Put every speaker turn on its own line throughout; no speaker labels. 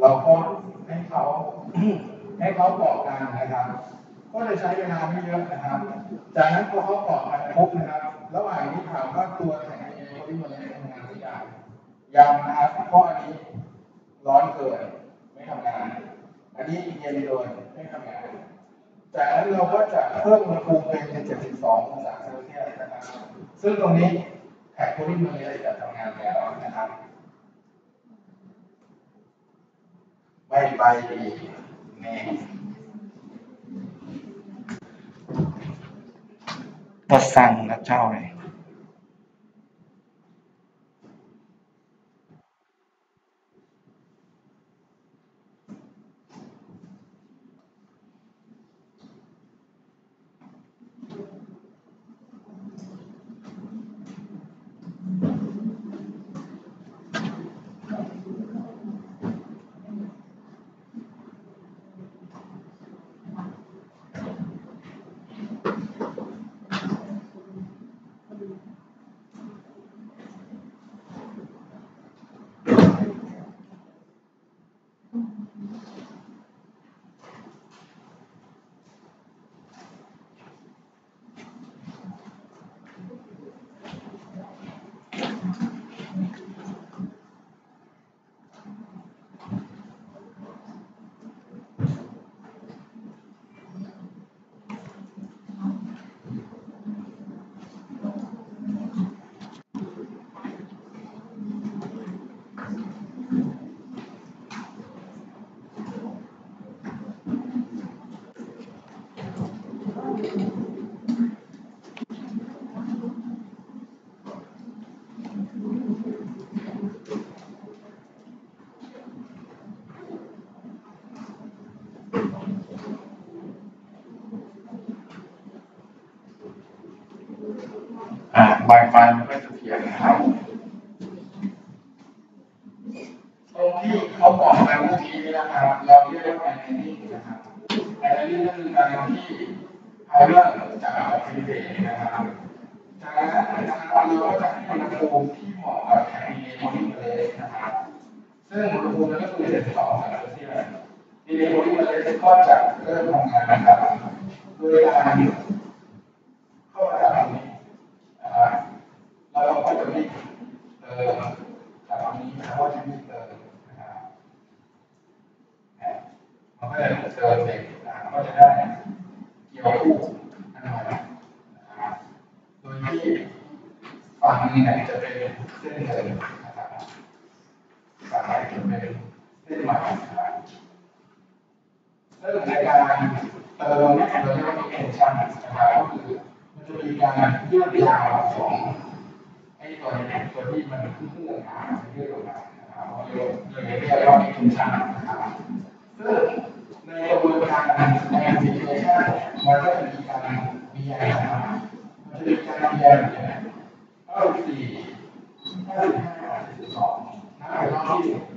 เราก็ให้เขาให้เขาบอกการนะครับ ก็จะใช้เวลาไม่เยอะนะครับ จากนั้นพอเขาบอกมปุ๊บนะครับระหว่างที่ถามว่าตัวแข็งยังไงที่มันทำงานหรือยังยังนะครับเพราะอันนี้ร้อนเกินไม่ทำงาน อันนี้เย็นเกิไม่ทำงานจากนั้นเราก็จะเพิ่มอุณหภูมิเป็น72องศาเซลเซียสนะครับซึ่งตรงนี้ แต่คนที่มันมีอะไรจะทำงานแล้วนะครับ ไม่ไปดีแม่พอสั่งนะเจ้าเลย Thank you.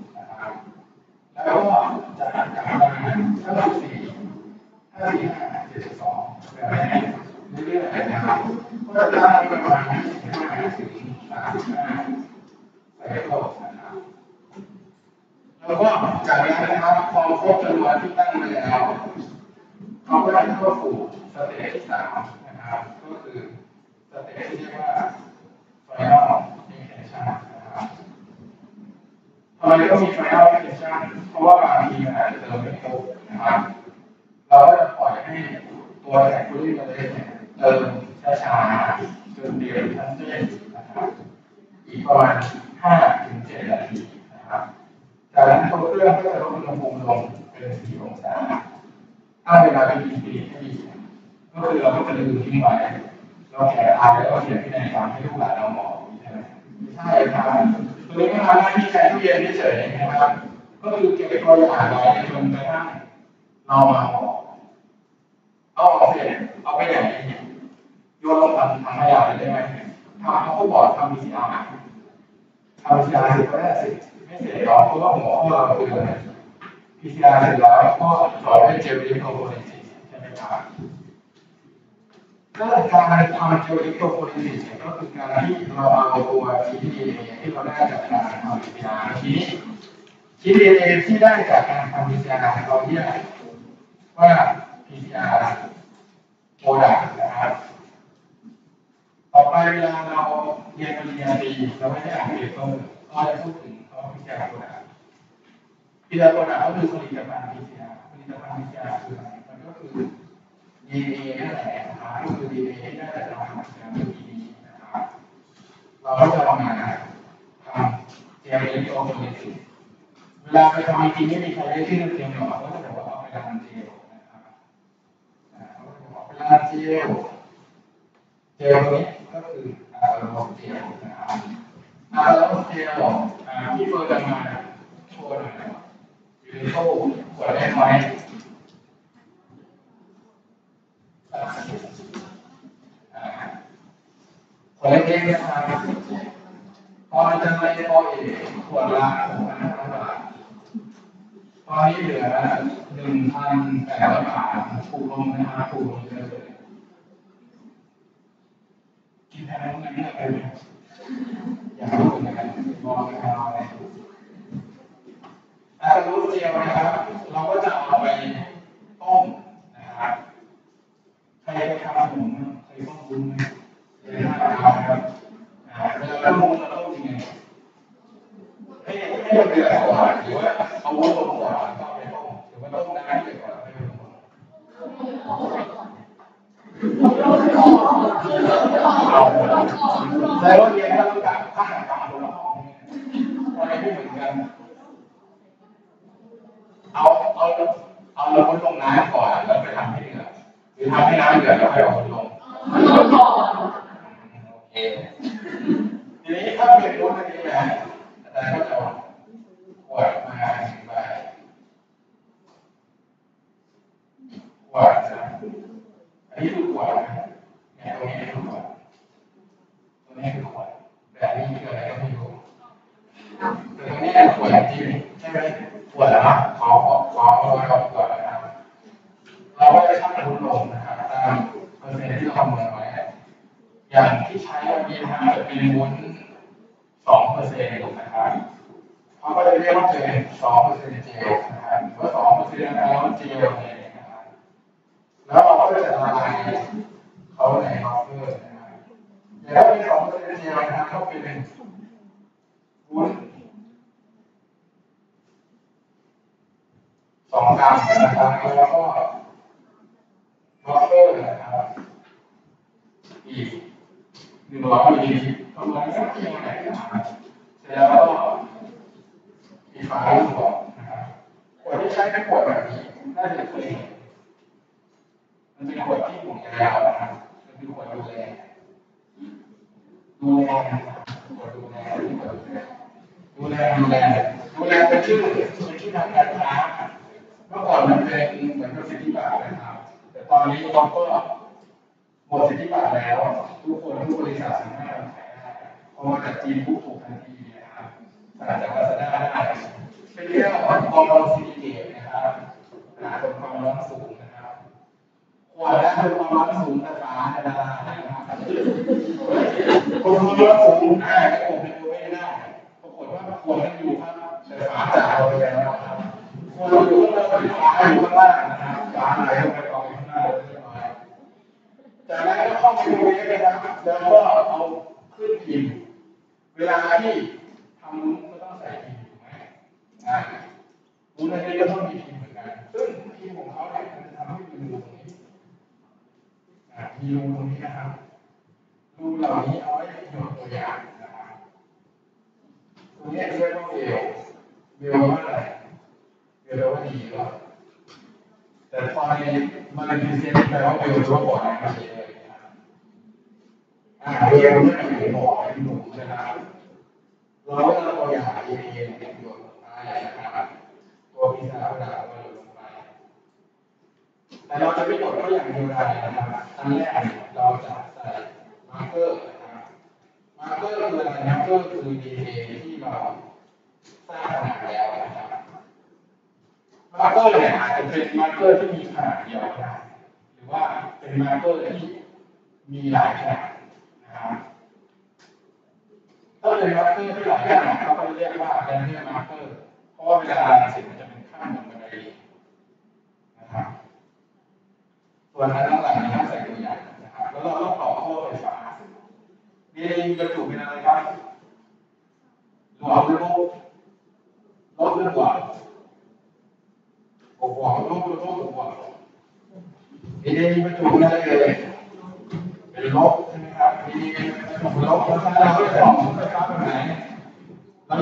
ก็การทำเจลลิโกโฟลิซิสก็คือการที่เราเอาตัวชีสดีเอที่เราได้จากการทำ PCR ทีนี้ชีสดีเอที่ได้จากการทำ PCR เราเรียกว่า PCR โปรดักต์นะครับต่อไปเวลาเราเรียนปริญญาตรีเราไม่ได้อ่าน paper ก็จะพูดถึงเขา PCR product PCR โปรดักก็คือผลิตภัณฑ์ PCR ผลิตภัณฑ์ PCR คืออะไร DNA นั่นแหละนะครับก็คือ DNA ที่ได้จากการทำ PCR คือ DNA นะครับ เราก็จะเอามาทำ gel electrophoresis เวลาไปทำจริงไม่มีใครได้ชื่อเจลหรอกก็จะบอกว่าเอาไปทำเจลนะครับอ่าเขาจะบอกไปทำเจลเจลนี้ก็คือ agarose gel นะครับ agarose gel ที่เฟิร์นจะมาโชว์หน่อยนะครับอยู่ในตู้ขวดเล็กไหม อ่าอ่าขวดเล็กๆนะครับพอจะไปพอเอกขวดละหกพันห้าร้อยบาทตอนนี้เหลือหนึ่งพันแปดร้อยบาทถูกลงนะครับถูกลงเยอะเลยกินแทนน้ำเงินเนี่ยเป็นอยากรู้เหมือนกันมองไปทางอะไรอาจจะรู้เจียวนะครับ เราก็จะเอาไปต้มนะครับ ใครไปทำขนมเคยต้มวุ้ไหมเคยทำนะครับอ่าเวลาเราต้มเราต้มยังไงให้ให้มันเดือดก่อนหรือว่าเอาวุ้นลงก่อนก็เอาไปต้มหรือว่าต้มน้ำให้เดือดก่อนแล้วไปแล้วเรียนแล้วกับข้าหารกรรมคนละห้องทำไมไม่เหมือนกันเอาเอาเอาเราลงน้ำก่อนแล้วไปทำให้ เดือดหรือทำให้น้ำเดือดแล้วค่อยเอาคนลงโอเค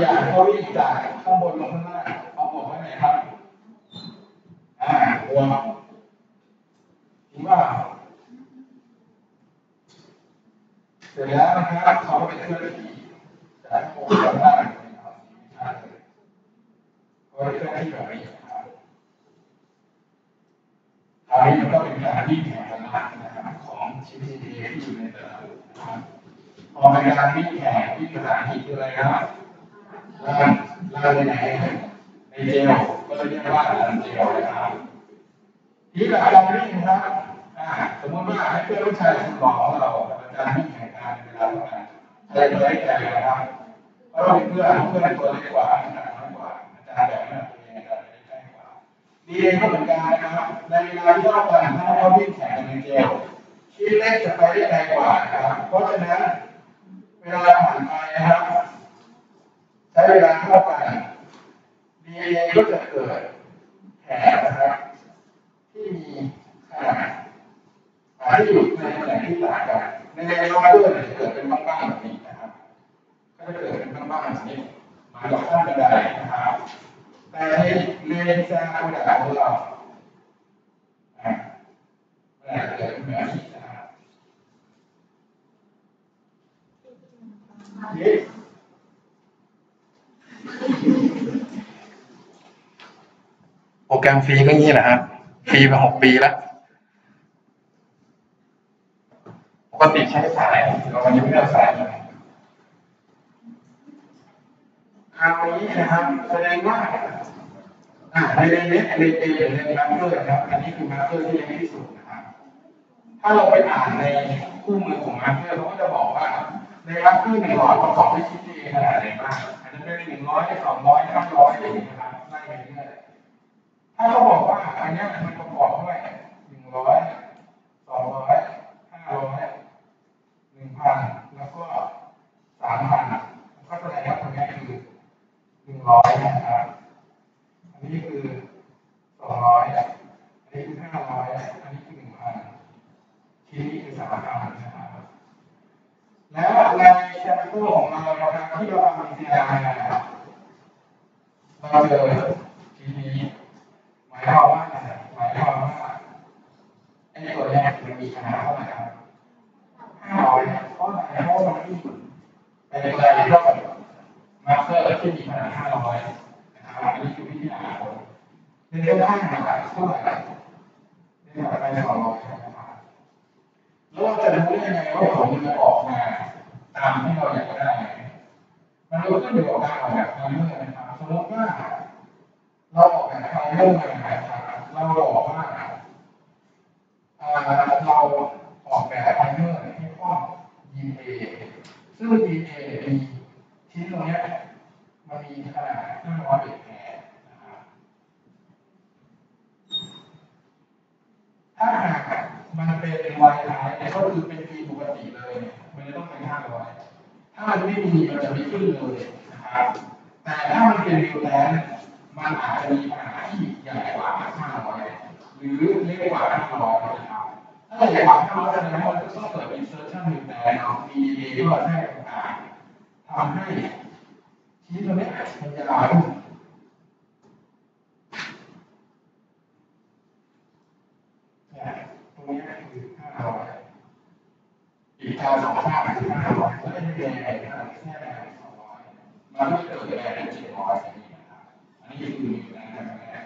อยากให้เขาวิ่งจากข้างบนลงข้างล่างเอาบวกไว้ไหนครับอ่าบวกจริงเปล่าเสร็จแล้วนะครับเขาก็ไปเคลื่อนที่จากโค้งด้านล่างครับก็ไปเคลื่อนที่แบบนี้นะครับคราวนี้มันก็เป็นการวิ่งแข่งกันนะครับของชิ้นที่ที่อยู่ในตละจุดนะครับพอเป็นการวิ่งแข่งวิ่งภาษาอังกฤษคืออะไรครับ ลานลาในไหนในเจลก็เลยเรียกว่าลานเจลนะครับที่หลักกาวิ่งนะครับสมมติว่าให้เพื่อนผู้ชายคุณบอกของเราอาจารย์วิ่งแข่งกันเวลาเท่าไหร่ใครตัวเล็กใครนะครับเพราะเราเป็นเพื่อนเพื่อนตัวเล็กกว่าหนักน้อยกว่าอาจารย์แบบนั้นตัวเองอาจารย์ใกล้กว่าดีเองก็เหมือนกันนะครับในเวลาที่เท่ากันถ้าเราวิ่งแข่งกันในเจลชิ้นเล็กจะไปได้ไกลกว่านะครับเพราะฉะนั้นเวลาผ่านไปนะครับ ช้เวลาเท่ากันดีเอก็จะเกิดแผลนะครับ ที่มีขนาดที่อยู่ในตำแหน่งที่ต่างกันในในโลเกอร์จะเกิดเป็นบ้างๆแบบนี้นะครับ ก็จะเกิดเป็นบ้างๆแบบนี้มาจากขั้นบันไดนะครับแต่ในเลนแซงโปรดักของเราอ่าเกิดเป็นแบบนี้นะครับนี่
โปรแกรมฟรีก็งี้แหละครับฟรีมาหกปีแล้ว
ปกติใช้สายเราวันนี้ไม่เอาสายคราวนี้นะครับแสดงว่าอ่าในเรนี้ lane A lane marker นะครับอันนี้คือ marker ที่เล็กที่สุดนะครับถ้าเราไปอ่านในคู่มือของ marker เขาก็จะบอกว่าใน marker หนึ่งหลอดประกอบด้วยชิ้นเอขนาดไหนบ้างอาจจะเป็นหนึ่งร้อยสองร้อยห้าร้อยอะไรอย่างเงี้ยนะครับไล่ไปเรื่อยถ้า เราบอกว่าอันเนี้ยมันประกอบด้วยหนึ่งร้อยสองร้อยห้าร้อยหนึ่งพันแล้วก็สามพันก็แสดงว่าตรงนี้คือหนึ่งร้อยนะครับ อันนี้คือสองร้อยอันนี้คือห้าร้อยอันนี้คือหนึ่งพันทีนี้คือสามพันนะครับ แล้วในแชมเปอร์ของเรานะครับที่เราทำ PCR นะครับเราเจอทีนี้หมายความว่าอะไรหมายความว่าไอ้ตัวแรกมันมีขนาดเท่าไหร่ครับห้าร้อยเพราะอะไรเพราะมันที่เป็นอะไรที่มาสเตอร์ที่มีขนาดห้าร้อยนะครับอันนี้คือวิธีหาผลในเรื่องข้างหนาเท่าไหร่ในระดับไปสองร้อยนะครับ แล้วเราจะรู้ได้ยังไงว่าผลมันจะออกมาตามที่เราอยากได้ มันก็ขึ้นอยู่กับการออกแบบไฟเมอร์นะครับสมมติว่าเราออกแบบ primer นะครับเราบอกว่าเอ่อเราออกแบบ primer ที่ครอบ DNA ซึ่ง DNA มีชิ้นตรงเนี้ยมันมีขนาด500 base pair นะครับ ถ้าหากมันเป็นวายไลน์ก็คือเป็นยีนปกติเลยเนี่ยมันจะต้องเป็นห้าร้อยถ้ามันไม่มีมันจะไม่ขึ้นเลย นะครับ แต่ถ้ามันเป็นริวแลนมันอาจจะมีขนาที่ใหญ่กว่าห้าร้อยหรือเล็กกว่าห้าร้อยนะครับถ้าใหญ่กว่าห้าร้อยแสดงว่ามันก็ต้องเกิด insertion ริวแลนมีดีที่ว่าแทรกต่างทำให้ชิ้นตัวเนี้ยมันยาวขึ้นเนี่ยตรงนี้คือห้าร้อยอีกทางสองข้างคือห้าร้อยแล้วไอ้แดงไอ้ข้างคร้อย มันก็เกิดแดงเจ็ดร้อยอย่างนี้นะครับอันนี้คือมีแดงแบบแรก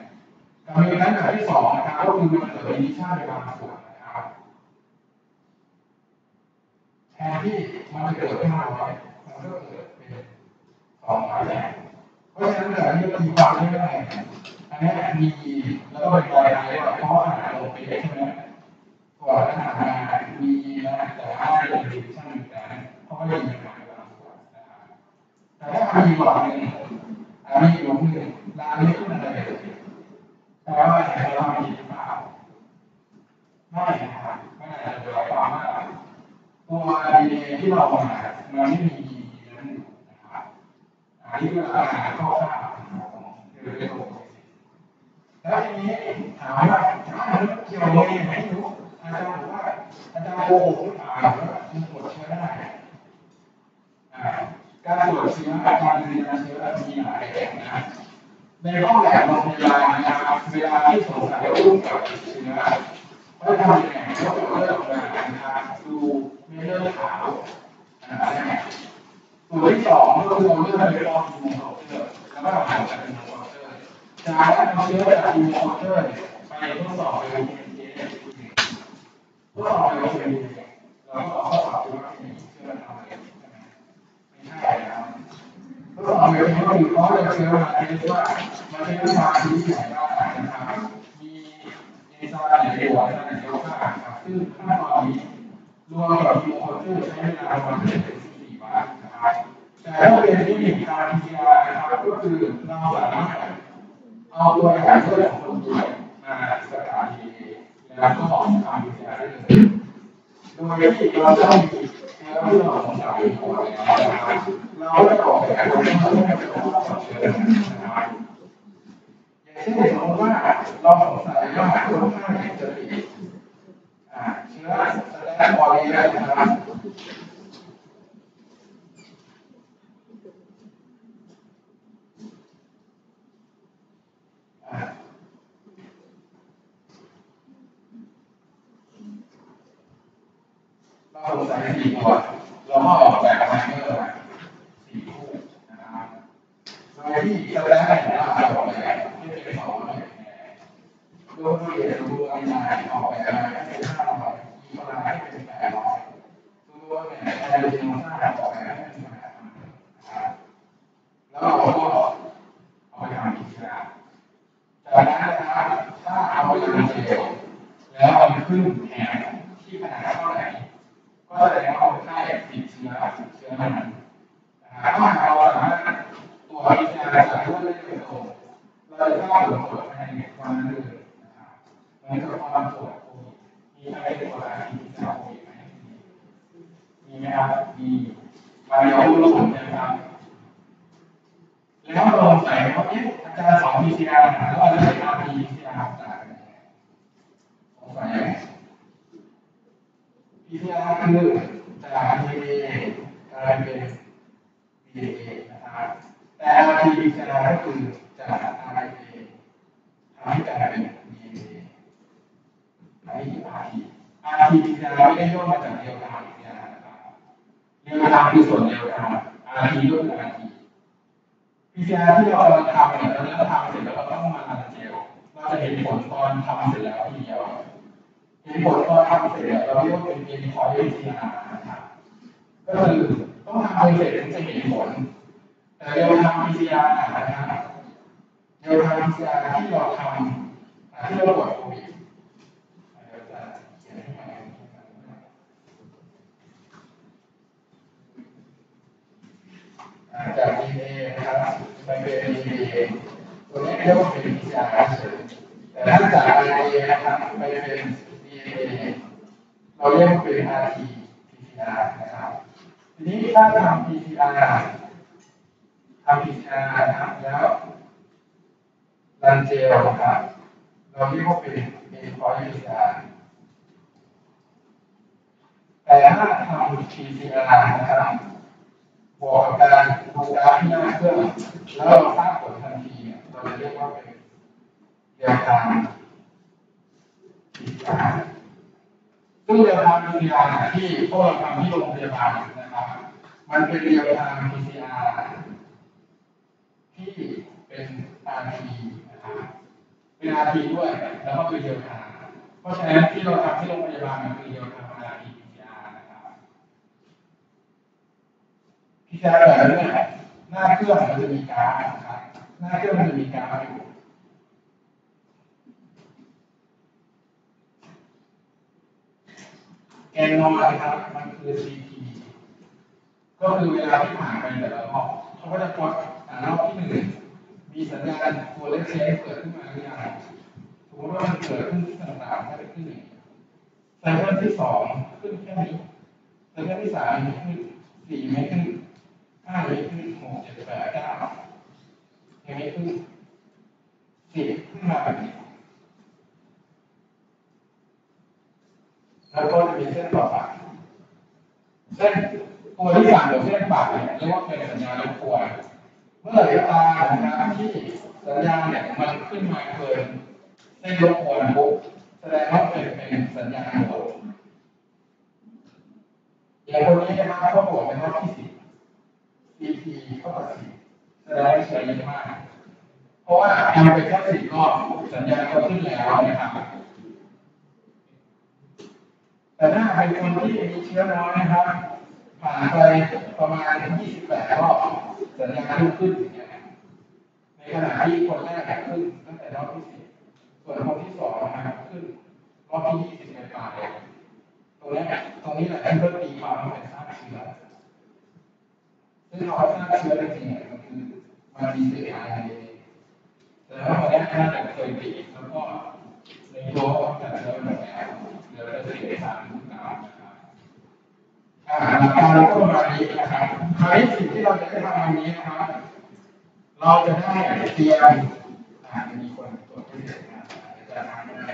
กับมีนั้นแบบที่สองนะครับก็คือมันเกิดอินิชั่นในบางส่วนนะครับแทนที่มันจะเกิดห้าร้อยมันก็เกิดเป็นสองร้อยแดงเพราะฉะนั้นแบบนี้ก็มีความไม่ได้อันนี้มีแล้วก็เป็นรอยอะไรเพราะอาหารลงไปใช่ไหมก่อนอาหารมามีนะแต่มีหลอดหนึ่งอ่า มีหลุมหนึ่งรางนี้ขึ้นอะไรเลยแปลว่าไหนเราทำผิดหรือเปล่าไม่นะครับไม่อาจจะหมายความว่าตัวดีเที่เรามามันไม่มีดีนั้นนะครับอันนี้คืออาหารข้าวข้าวคือเรื่องของแล้วทีนี้ถามว่าถ้ามันเกี่ยวกับยังไงไม่รู้อาจารย์บอกว่าอาจารย์โกหกหรือเปล่าว่ามันตรวจเชื้อได้อ่า การตรวจเชื้อการยืนยันเชื้อมีหลายแบบนะในห้องแลบโรงพยาบาลนะครับเวลาที่สงสัยว่าลูกเกิดติดเชื้อเขาจะทำยังไงเขาจะเลือกมานะครับดูเม็ดเลือดขาวอันนั้นตัวที่สองก็คือเลือดไปลองอีโมเคาน์เตอร์แล้วก็ผ่านจากอีโมเคาน์เตอร์จากนั้นเอาเชื้อจากอีโมเคาน์เตอร์ไปทดสอบในโรงพยาบาลทดสอบในโรงพยาบาลเราก็เอาข้อสอบดูว่าเชื้อทำอะไร ก็ลองไปดูว่าเขาจะเชื้อมาเชื้อว่ามันเป็นวิชาที่ไหนบ้างนะครับมีเอซม์ไหนเดียวอะไรเดียวบ้าครับซึ่งขั้นตอนนี้รวมกับอีโคเตอร์ใช้เวลาประมาณเจ็ดถึงสิบสี่วันนะครับแต่ถ้าเป็นที่มีการ PCR นะครับก็คือเราสามารถเอาตัวอย่างเลือดของคนป่วยมาสกัด DNA แล้วก็ทำ PCR ได้เลยโดยที่เราต้องมี เราสงสัยก่อนนะบอกแบบคนที่ไม่เป็นโรคเชื้อนะครับอย่างเช่นสมมติว่าเราสงสัยว่าคนไข้จะติดเชื้อสแตนบอลีนะครับ เราสงสัยสี่ตัวเราก็ออกแบบมาเมื่อสี่คู่นะครับโดยที่สแตนของเราออกแบบที่เป็นสองแบบโดยที่เรียนรู้อันใหม่ออกแบบมาให้เป็นห้าร้อยอีกคนละให้เป็นแปดร้อยตัวเนี่ยแทนเป็นโนซ่าออกแบบให้เป็นแปดร้อยนะครับแล้วเราก็เอาไปทำกิจกรรมจากนั้นนะครับถ้าเอาไปทำเสร็จแล้วเอาไปขึ้นแผงที่ขนาดเท่าไหร่ ก็แสดงว่าคนไข้ติดเชื้อเชื้อนั้นนะครับถ้าหากเราสามารถตรวจวิจัยจากเลือดได้โดยตรงเราจะทราบผลตรวจภายในวันนั้นเลยนะครับเหมือนกับความตรวจโควิดมีใครได้ตรวจอะไรที่จะโควิดไหมมีไหมครับมีมาเดี๋ยวรู้ผลนะครับ แล้วเราใส่ว่าเอ๊ะอาจารย์สอน PCR แล้วเราได้ RT PCR ต่างกันยังไงสงสัยไหม PCR คือจาก DNA กลายเป็น DNA นะครับแต่ RT-PCR ก็คือจาก RNA ทำให้กลายเป็น DNA อันนี้คือ RT RT-PCR ไม่ได้ย่อมาจาก real-time PCR นะครับ real time คือส่วน real-time RT ก็คือ RT PCR ที่เรากำลังทำเนี่ยเราเริ่มทำเสร็จแล้วเราต้องมา run gelเราจะเห็นผลตอนทำเสร็จแล้วทีเดียว เห็นผลตอนทำเสร็จเนี่ยเรา เป็น endpoint PCR นะครับก็คือต้องทำอะไรเสร็จถึงจะเห็นผล แต่เร็วทำ PCR นะครับเร็วทำ PCR ที่เราทำที่เราตรวจโควิดจาก DNA นะครับไปเป็น DNA ตัวนี้เรียกว่าเป็น PCR แต่ถ้าจาก RNA นะครับไปเป็น DNA เราเรียกเป็น RT PCR นะครับ ทีนี้ถ้าทำ PCR ทำ PCR นะครับแล้วรันเจลนะครับเราเรียกว่าเป็น endpoint PCR แต่ถ้าทำ PCR นะครับบวกกับการดู data ที่หน้าเครื่องแล้วเราทราบผลทันทีเนี่ยเราจะเรียกว่าเป็นเรียลไทม์ PCR ซึ่งเรียลไทม์ PCR ที่พวกเราทำที่โรงพยาบาลนะครับ มันเป็นเรียลไทม์ PCR ที่เป็น RT นะครับเป็น RT ด้วยแล้วก็เป็น real-time เพราะฉะนั้นที่เราทำที่โรงพยาบาลมันคือ real-time RT PCR นะครับ PCR แบบนี้หน้าเครื่องมันจะมีกราฟนะครับหน้าเครื่องมันจะมีกราฟอยู่ แกนนอนนะครับมันคือ CT ก็คือเวลาที่ผ่านไปแต่ละรอบเขาก็จะกดอ่ารอบที่หนึ่งมีสัญญาณตัวเลขเชนเกิดขึ้นมาหรือยังสมมติว่ามันเกิดขึ้นที่ต่างๆก็จะขึ้นอย่างนี้ไซเคิลที่สองขึ้นแค่นี้ไซเคิลที่สามขึ้นสี่ไม่ขึ้นห้าไม่ขึ้นหกเจ็ดแปดเก้ายังไม่ขึ้นสิบขึ้นมาแบบนี้ แล้วก็จะมีเส้นต่อปากเส้นตัวที่สามหรือเส้นปากเนี่ยเรียกว่าเป็นสัญญาณรบกวนเมื่อไหร่ตามนะครับที่สัญญาณเนี่ยมันขึ้นมาเกินเส้นรบกวนปุ๊บแสดงว่าเป็นเป็นสัญญาณโหดอย่างคนนี้นะครับเขาบอกเป็นรอบที่สิบ CP เท่ากับสิบแสดงว่าใช้เยอะมาก เพราะว่าทำไปแค่สิบรอบสัญญาณก็ขึ้นแล้วนะครับ แต่ถ้าเป็นคนที่มีเชื้อน้อยนะครับ ผ่านไปประมาณ 28 รอบสัญญาณขึ้นอย่างเงี้ยในขณะที่คนแรกขึ้นตั้งแต่รอบที่10ส่วนคนที่สองนะครับขึ้นรอบที่20ในปลายตรงนี้ตรงนี้แหละที่เพิ่มตีความว่าเป็นสร้างเชื้อซึ่งเราสร้างเชื้อจริงๆมันคือมันมีสื่อทางในแต่ว่าคนนี้น่าจะเคยติดแล้วก็ในตัวของแต่เชื้อมันแล้ ดี๋ยวเราจะเสียสารทุกน้ำนะครับอ่าหลักการก็ประมาณนี้นะครับคราวนี้สิ่งที่เราจะได้ทำวันนี้นะครับ เราจะได้เตรียมอ่าจะมีคนตรวจที่เสร็จนะจะทำได้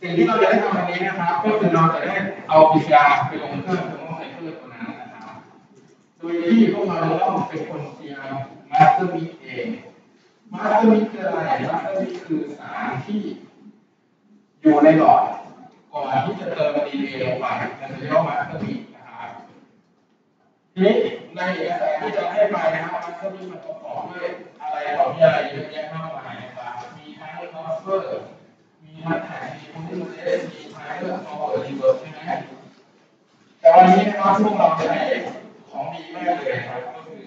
สิ่งที่เราจะได้ทำวันนี้นะครับก็คือเราจะได้เอาปิยาไปลงเครื่องตรงใส่เครื่องตัวนั้นนะครับโดยที่พวกเราต้องเป็นคนเตรียมmaster mix เอง master mix คืออะไร master mix คือสารที่ อยู่ในหลอดก่อนที่จะเติมดีเอลงไปมันเรียกว่า master mix นะครับทีนี้ในเอกสารที่จะให้ไปนะครับ master mix มันประกอบด้วยอะไรต่อมีอะไรเยอะแยะมากมายนะครับมีทั้ง buffer มีทั้ง Taq polymerase มีทั้งเรื่องของ reverse ใช่ไหมแต่วันนี้นะครับพวกเราจะได้ของดีมากเลยนะครับก็คือ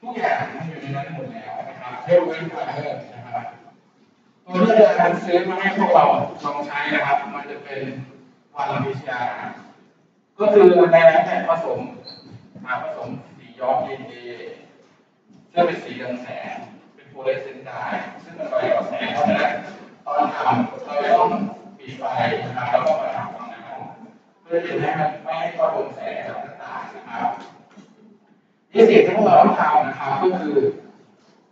ทุกอย่างมันอยู่ในนั้นหมดแล้วนะครับยกเว้น primer นะครับ ตัวที่อาจารย์ซื้อมาให้พวกเราลองใช้นะครับ มันจะเป็นวันวิชา ก็คือในนั้นเนี่ยผสมมาผสมสีย้อมเย็นเอซึ่งเป็นสีเรืองแสง เป็น fluorescent dye ซึ่งมันไวต่อแสงเพราะฉะนั้นตอนทำเราต้องปิดไฟนะครับแล้วก็มาทำตรงนั้นเพื่อที่จะให้มันไม่ให้เข้าโดนแสงจากหน้าต่างนะครับนี่สิ่งที่พวกเราต้องทำนะครับก็คือ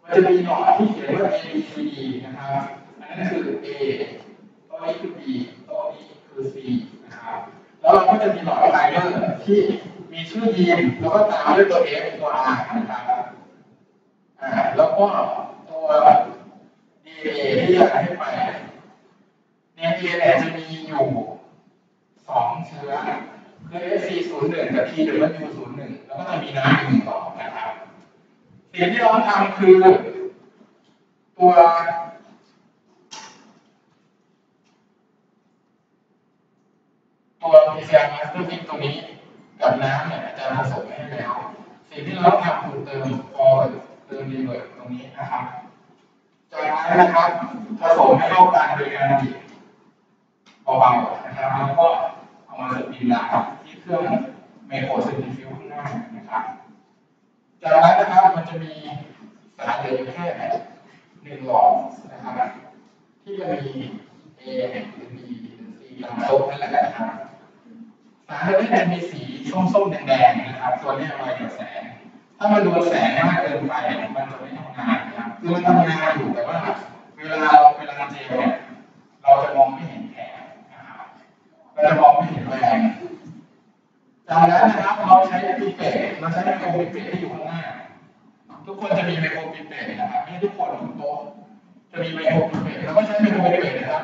มันจะมีหลอดที่เขียนว่า A B C D นะครับ อันนั้คือ A ตัวนี้คือ B ตัวนี้คือ C นะครับ แล้วเราก็จะมีหลอดไฟเบอร์ที่มีชื่อยีนแล้วก็ตามด้วยตัว F ตัว R นะครับอ่าแล้วก็ตัว DNA ที่อยากให้ไป DNA เนี่ยจะมีอยู่สองเชื้อคือ FC 0 1 กับ TW 0 1 แล้วก็จะมีน้ำหนึ่งต่อนะครับ สิ่งที่เราทำคือ ตัว ตัว PCR master mix ตรงนี้กับน้ำเนี่ยอาจารย์ผสมให้แล้ว สิ่งที่เราทำคือเติมฟอร์เติมรีเวิร์ตรงนี้นะครับจากนั้นนะครับผสมให้เข้ากันโดยการบีบเบาๆนะครับแล้วก็เอามาเสปีนลาที่เครื่องไมโครเซนติฟิวข้างหน้านะครับจากนั้นนะครับมันจะมีสารเหลืออยู่แค่หนึ่งหลอดนะครับที่จะมี A หรือ B หรือ C ตามโต๊ะนั่นแหละนะครับ สารตัวนี้จะมีสีส้มๆแดงๆนะครับ ตัวนี้ไวกว่าแสง ถ้ามันโดนแสงมากเกินไปมันจะไม่ทำงานนะครับคือมันทำงานอยู่แต่ว่าเวลาเราเวลาเจลเนี่ยเราจะมองไม่เห็นแผลนะครับเราจะมองไม่เห็นแรงจากนั้นนะครับเราใช้ปีเปตเราใช้ไมโครปีเปตที่อยู่ข้างหน้า ทุกคนจะมีไมโครปีเปตนะครับไม่ทุกคนทุกโต๊ะจะมีไมโครปีเปตเราก็ใช้ไมโครปีเปตนะครับ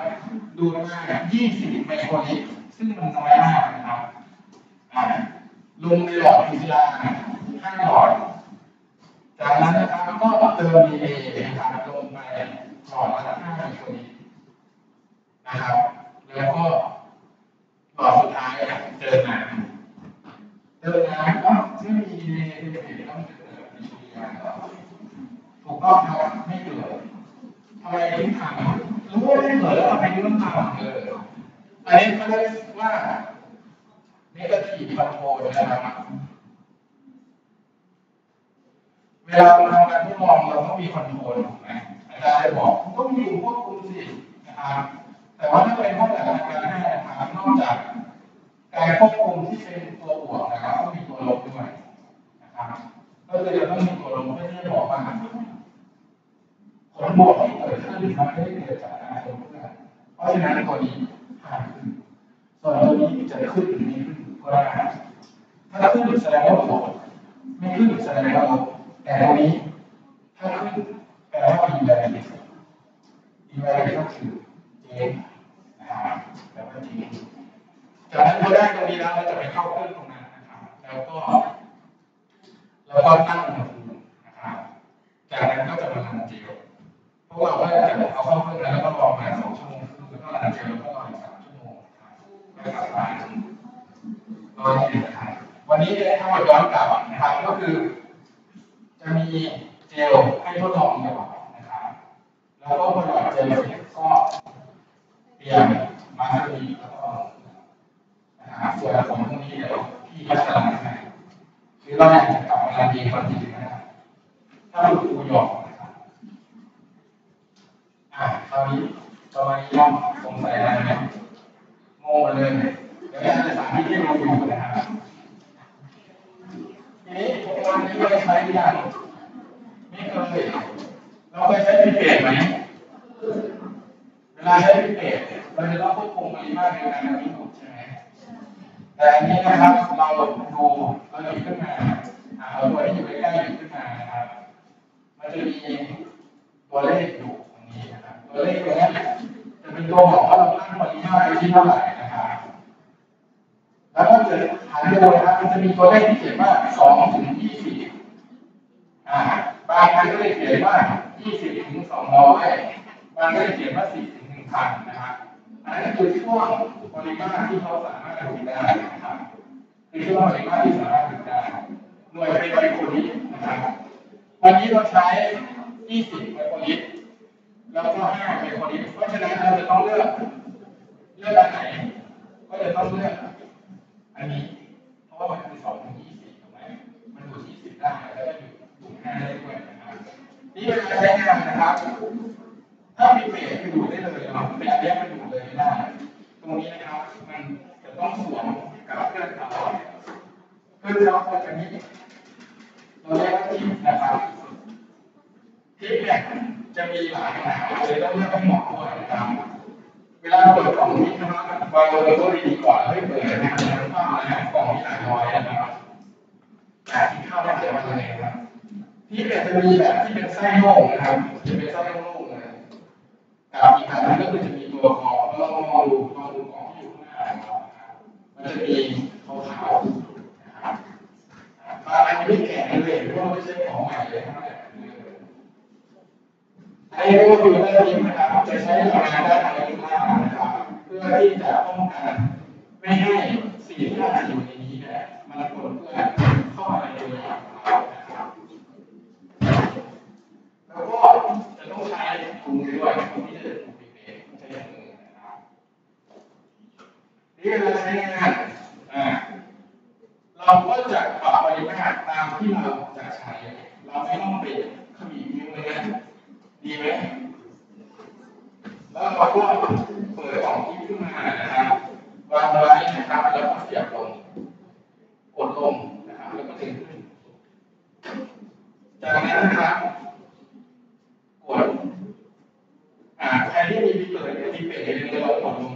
ดูหน้า20 ไมโครลิตรซึ่งมันน้อยมากนะครับ อ่าลงในหลอดพิจารณาห้าหลอด จากนั้นนะครับก็เติมดี แบบที่เป็นไส้โล่งนะครับจะเป็นไส้โล่งเลยกับอีกแบบนึงก็คือจะมีตัวคอแล้วลองมองดูลองดูกล่องที่อยู่ข้างหน้านะครับมันจะมีขาวๆนะครับบางอันยังไม่แก่เลยเพราะว่าไม่ใช่ของใหม่เลยทั้งนั้นอันนี้ก็คือได้ยินนะครับจะใช้ทำงานได้ทางอินเทอร์เน็ตนะครับเพื่อที่จะป้องกันไม่ให้สิ่งที่อาจจะอยู่ในนี้เนี่ยมันปนเปื้อนเข้ามาในตัวอย่างของเรานะครับ แล้วก็จะต้องใช้ถุง มือด้วยถุงที่จะถูกปิดเองไม่ใช่อย่างอื่นะครับนี่เวลาใช้งานอ่าเราก็จะปรับปริมาตรตามที่เราจะใช้ เราไม่ต้องไปขมีนิ้วเลยนะดีไหมแล้วเราก็เปิดกล่องที่ขึ้นมานะครับวางไว้นะครับแล้วก็เสียบลงกดลงนะครับแล้วก็ดึงขึ้นจากนั้นนะครับกด อ่าใครที่มีพิเปิดพิเปิดเดี๋ยเรากดลง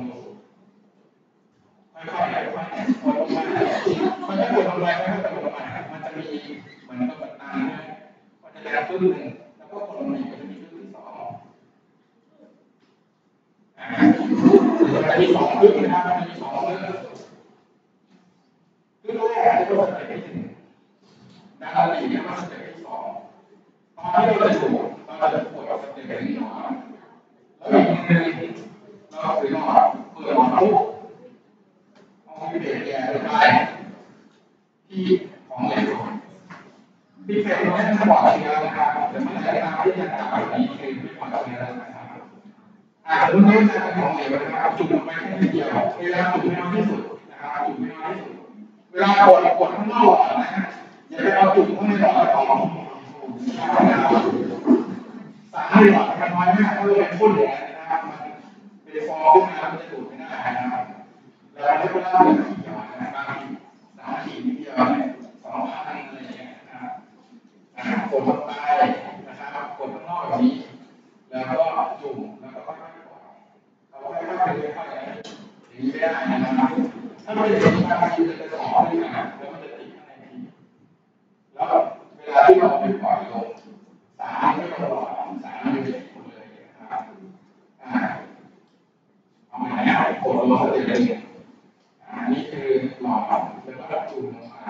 ค่อยๆค่อยๆกดลงมาค่อยๆกดลงมาค่อยๆกดลงมามันจะมีเหมือนกับตาเนี่ยมันจะแรงขึ้นหนึ่งแล้วก็กดลงมาอีกมันจะมีขึ้นที่สองมันมีสองครึ่งนะครับมันมีสองครึ่งครึ่งแรกจะเป็นสเต็ปที่หนึ่งด้านหลีเนี่ยมันสเต็ปที่สองตอนที่เราจะถูกเราจะปวดสเต็ปที่สอง แล้วอีกมือหนึ่งเราถือนเปิดนอดปุ๊บเอาที่เบรกแกไปที่ของเหลวที่เฟรมเนี่ยจะปลอดเชื้อนะครับแต่เมื่อไหร่ก็ตามที่จะจับนี้คือไม่ปลอดเชื้อนะครับอ่ารุ่นนี้จะเป็นของเหลวนะครับจุ่มลงไปแค่เดียวเวลาจุ่มไม่น้อยที่สุดนะครับจุ่มไม่น้อยที่สุดเวลากดกดข้างนอกนะอย่าไปเอาจุ่มข้างในหลอดของ สารที่หลอดมันน้อยมากก็เลยเป็นพุ่นอย่างนั้นนะครับมันเป็นฟองขึ้นมามันจะดูดไม่ได้นะครับแล้วที่เวลาเราเขียวนะครับสารขีดนิดเดียวเนี่ยสองพันอะไรอย่างเงี้ยนะครับกดลงไปนะครับกดข้างนอกแบบนี้แล้วก็จุ่มแล้วก็ค่อยๆปล่อยเราค่อยๆค่อยๆอย่างนี้ไม่ได้นะครับถ้าไม่ได้ทำมันจะจะขอขึ้นมาแล้วมันจะติดข้างในนี้แล้วเวลาที่เราไปปล่อยลงสารไม่ต้อง รอสามันจะติดหมดเลยนะครับเอาใหม่นะกดลงไปเลยอ่านี่คือหลอดแล้วก็จุ่มลงไป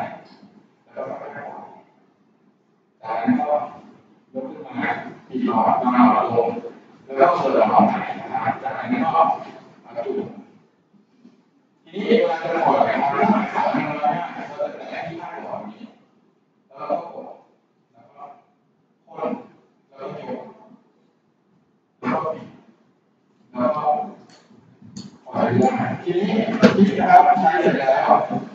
แล้วก็ค่อยๆปล่อยจากนั้นก็ยกขึ้นมาปิดหลอดวาหลอดลงแล้วก็เปิดหลอดใหม่นะครับจากนั้นก็มาจุ่มทีนี้เวลาจะปล่อยนะครับถ้ามันขาดมันน้อยเราจะแตะที่ข้างหลอดนี้แล้วก็กดแล้วก็พ่นแล้วก็ยกแล้วก็ปิดแล้วก็ ปล่อยลงมาทีนี้ที่นะครับใช้เสร็จแล้ว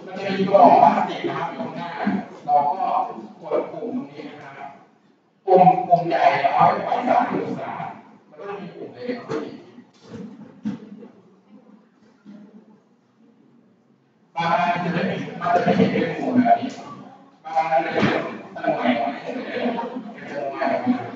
มันจะมีกล่องพลาสติกนะครับอยู่ข้างหน้า เราก็กดปุ่มตรงนี้นะครับปุ่มปุ่มใหญ่เอาไว้ปสารหรือสารมันก็จะมีปุ่มเล็กที่บางอันจะไม่มีมันจะไม่เห็นเป็นปุ่มแบบนี้บางอันจะเป็นตะหน่วยของมันเลยเป็นตะหน่วยของมันนะครั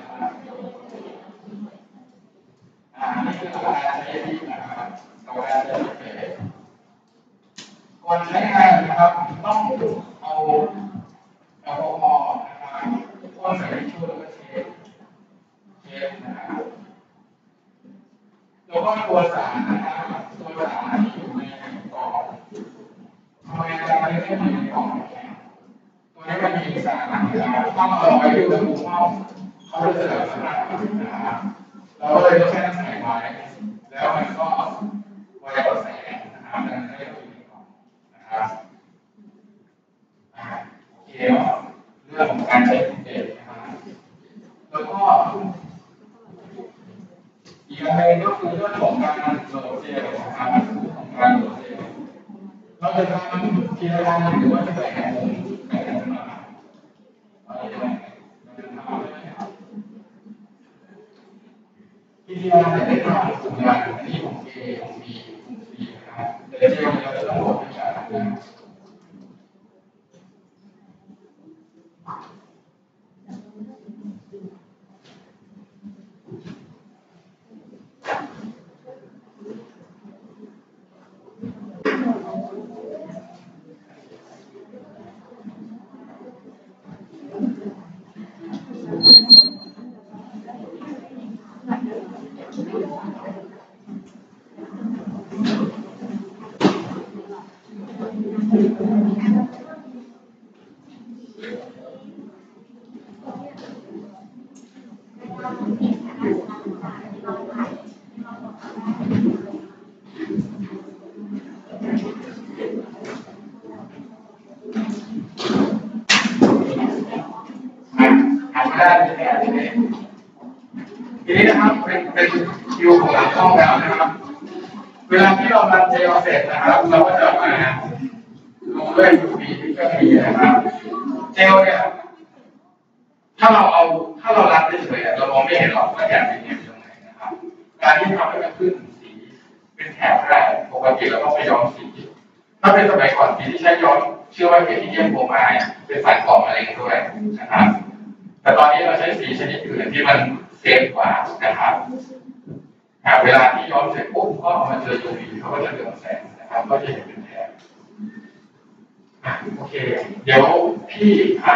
พี่พา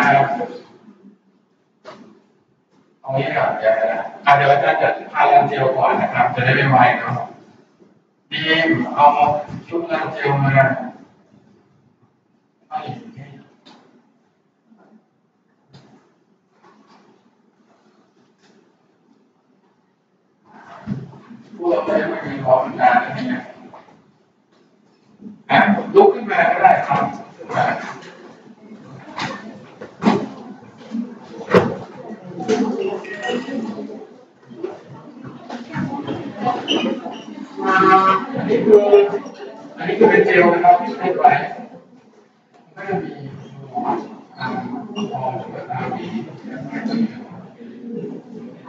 เอางี้ก่อนเดี๋ยวนะอะเดี๋ยวอาจารย์จะพาลันเจลก่อนนะครับ จะได้ไม่ไวเนาะดีมเอาชุดลันเจลมาไม่พวกเราก็ยังไม่มีพร้อมเหมือนกันนะเนี่ยอะลุกขึ้นมาก็ได้ครับขึ้นมา 啊，这个，这个是电流的吗？这个过来，它有啊，哦，这个有，这个有，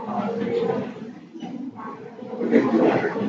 啊，这个有，啊，这个有。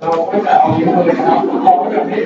เราก็จะเอานิ้วมือนะครับเราก็จะนี้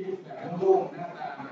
ที่แหลมโล่งหน้าตา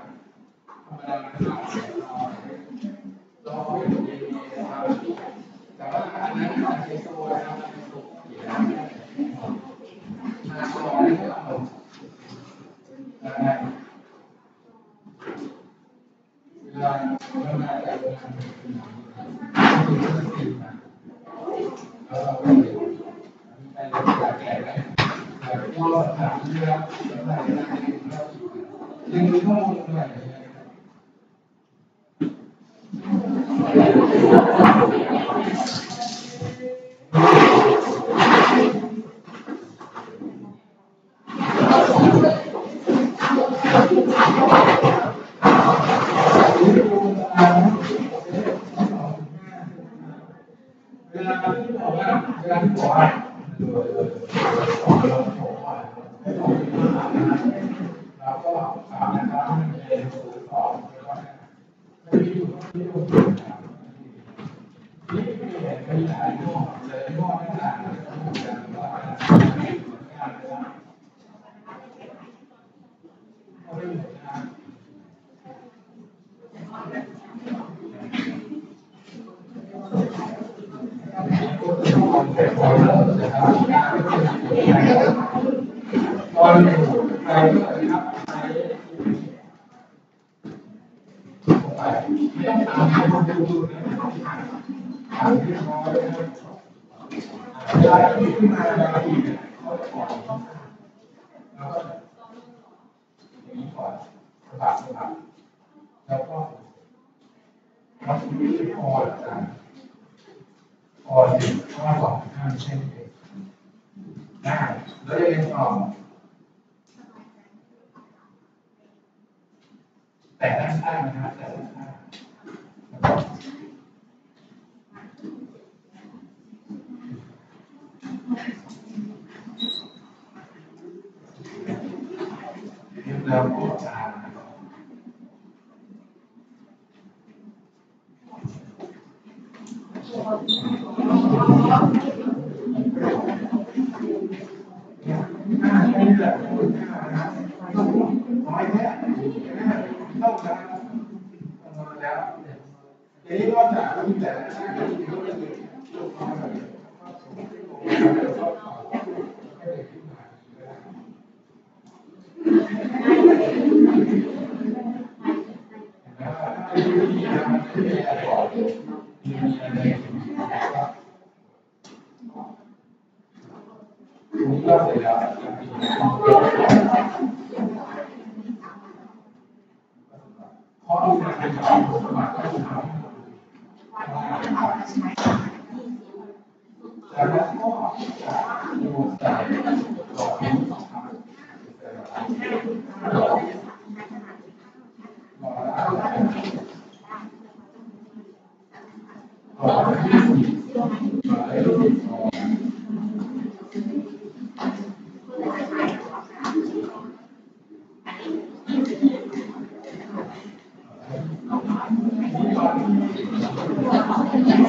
Thank you.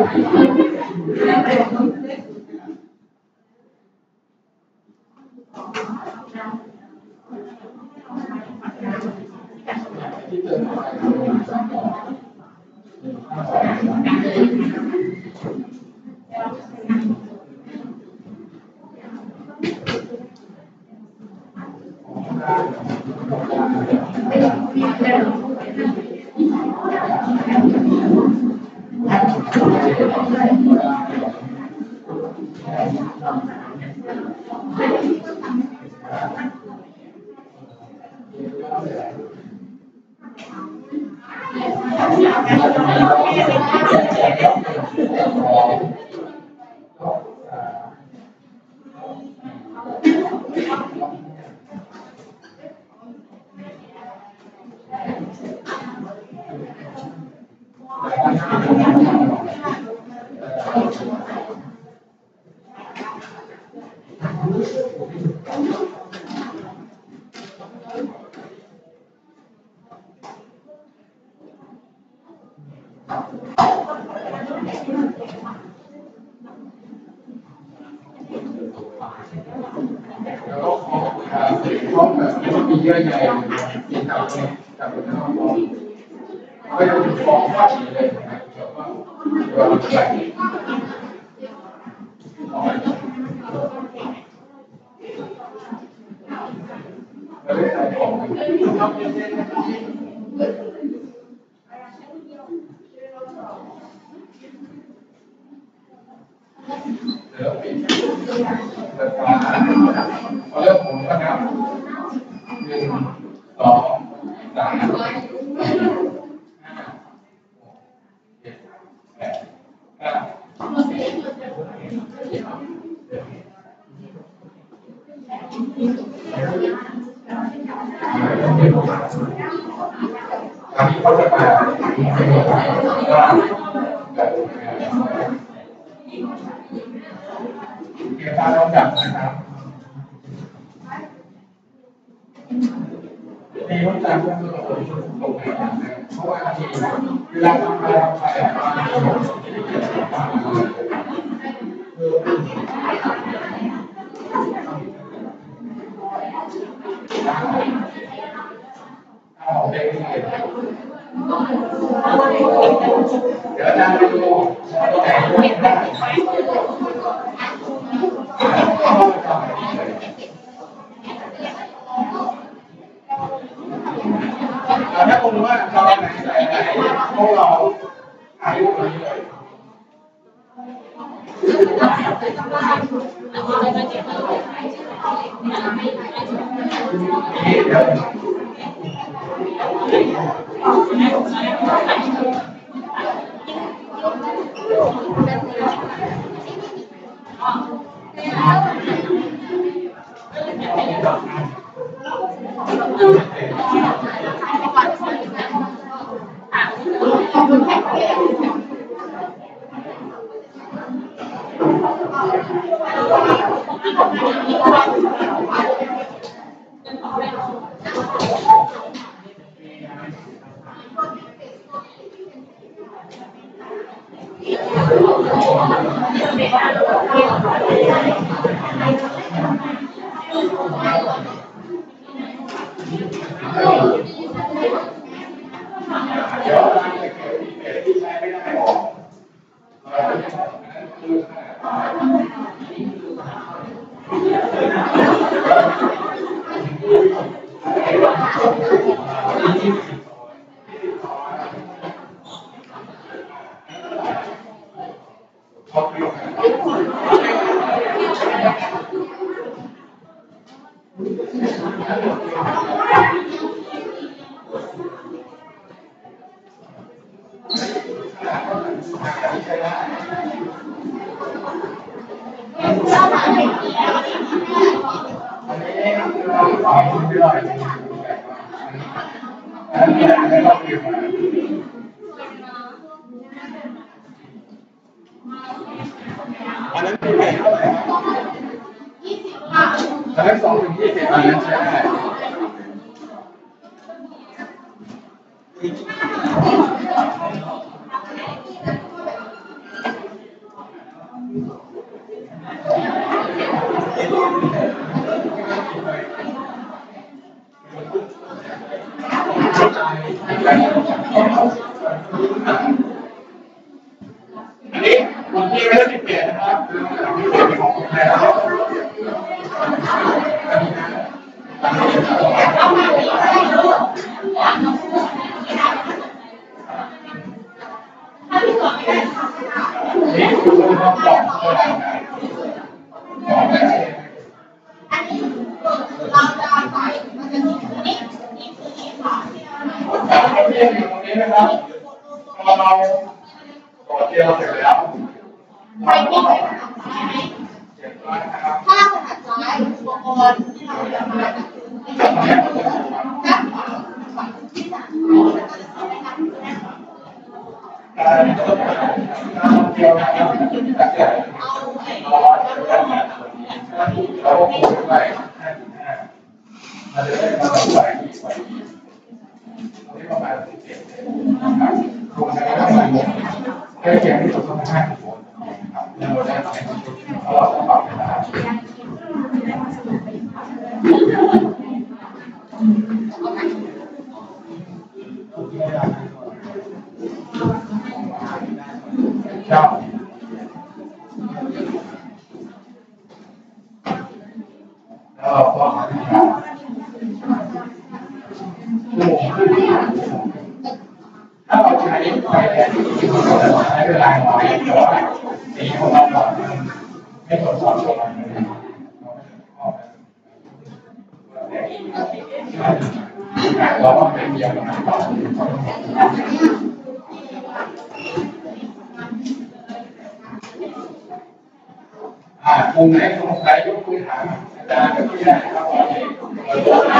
Gracias. อ่าตรงไหนสงสัยยก
มื
อ
ถามอาจาร
ย์ก็
ได้
ครับ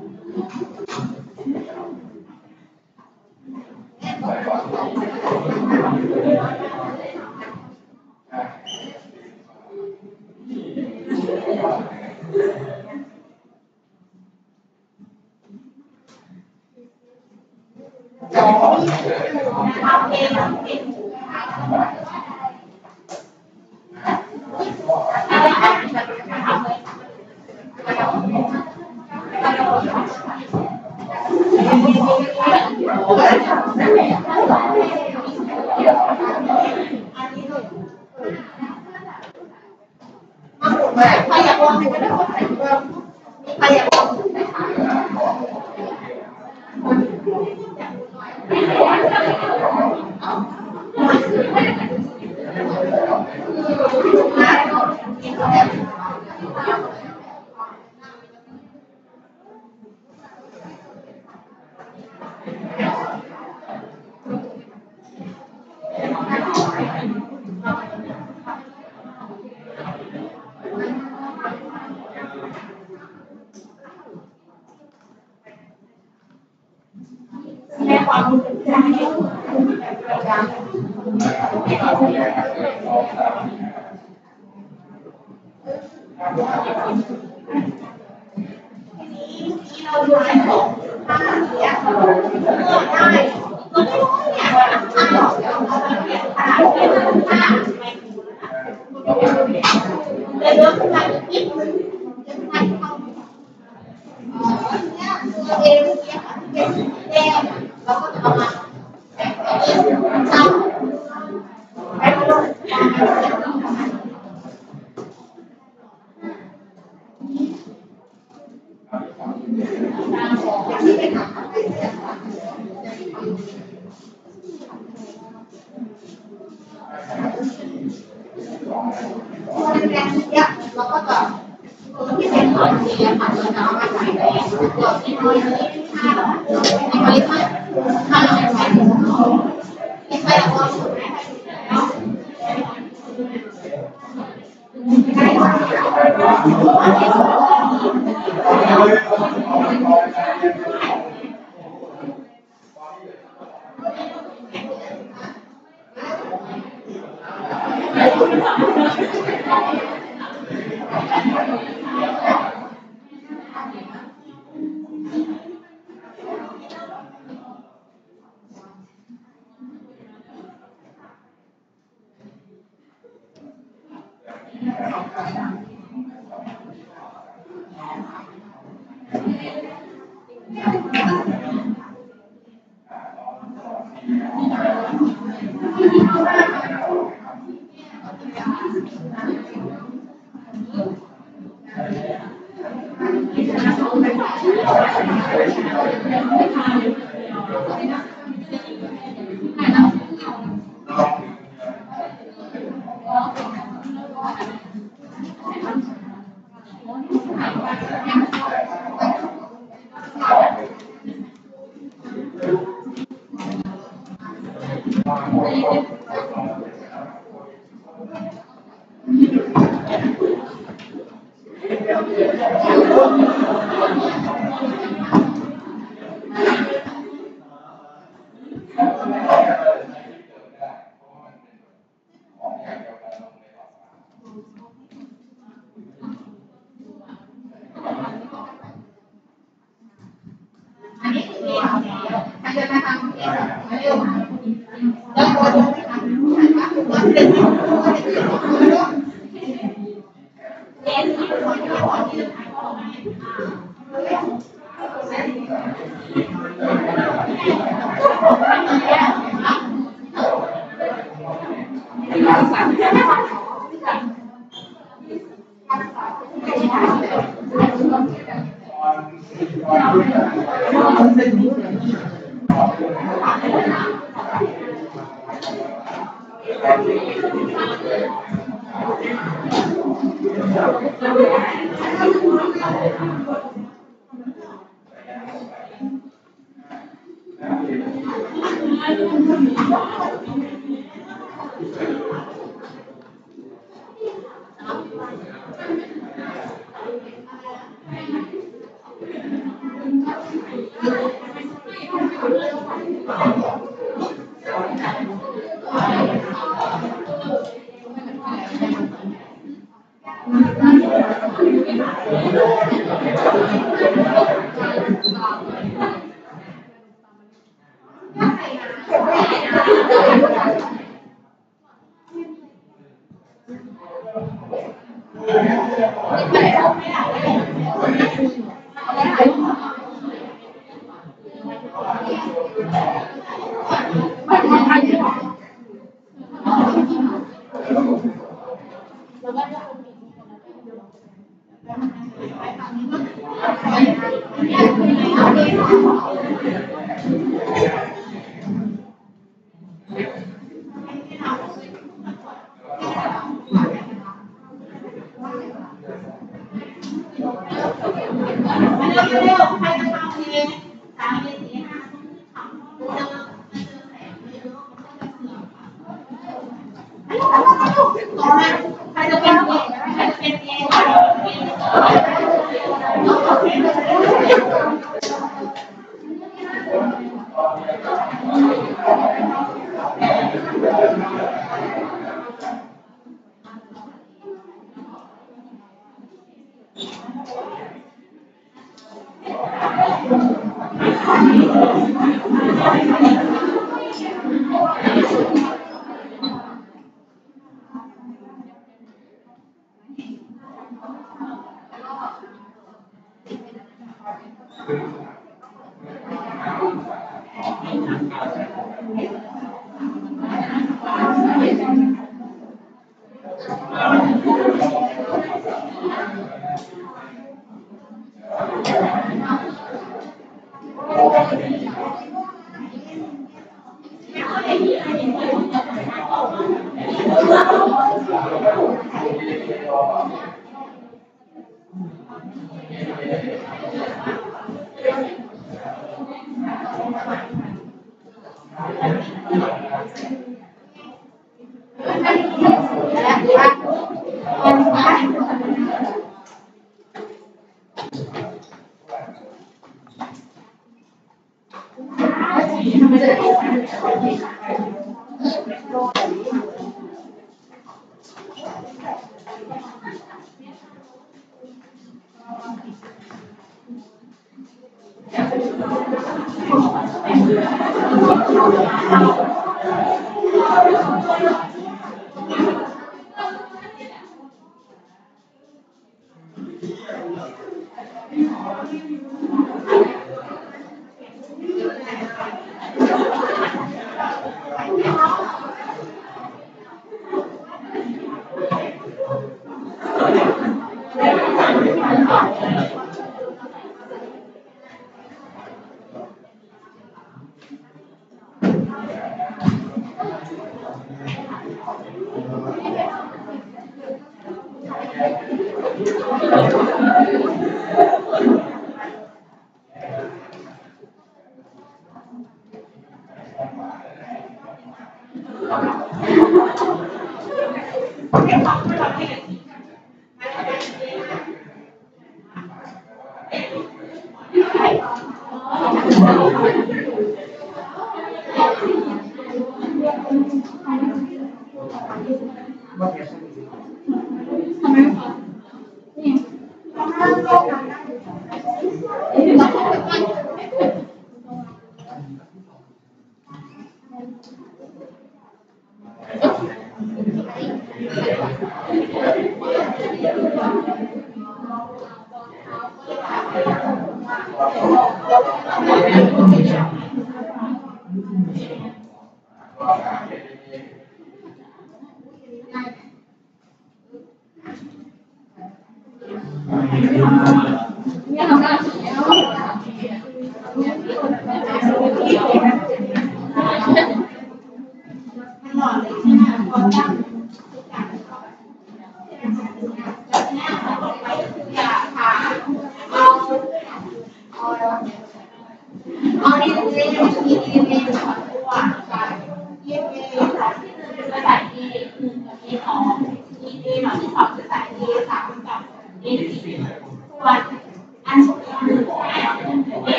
Thank you. อั Thank you.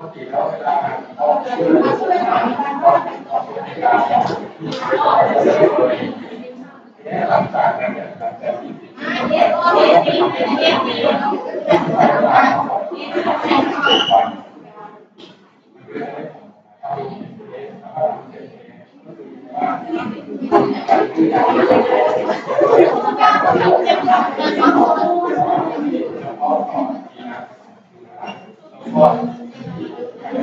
ขา ย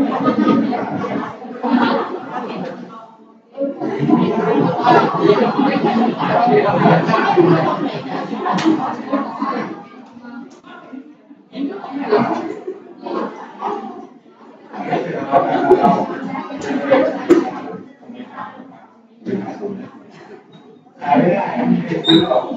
ไ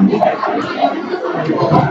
มา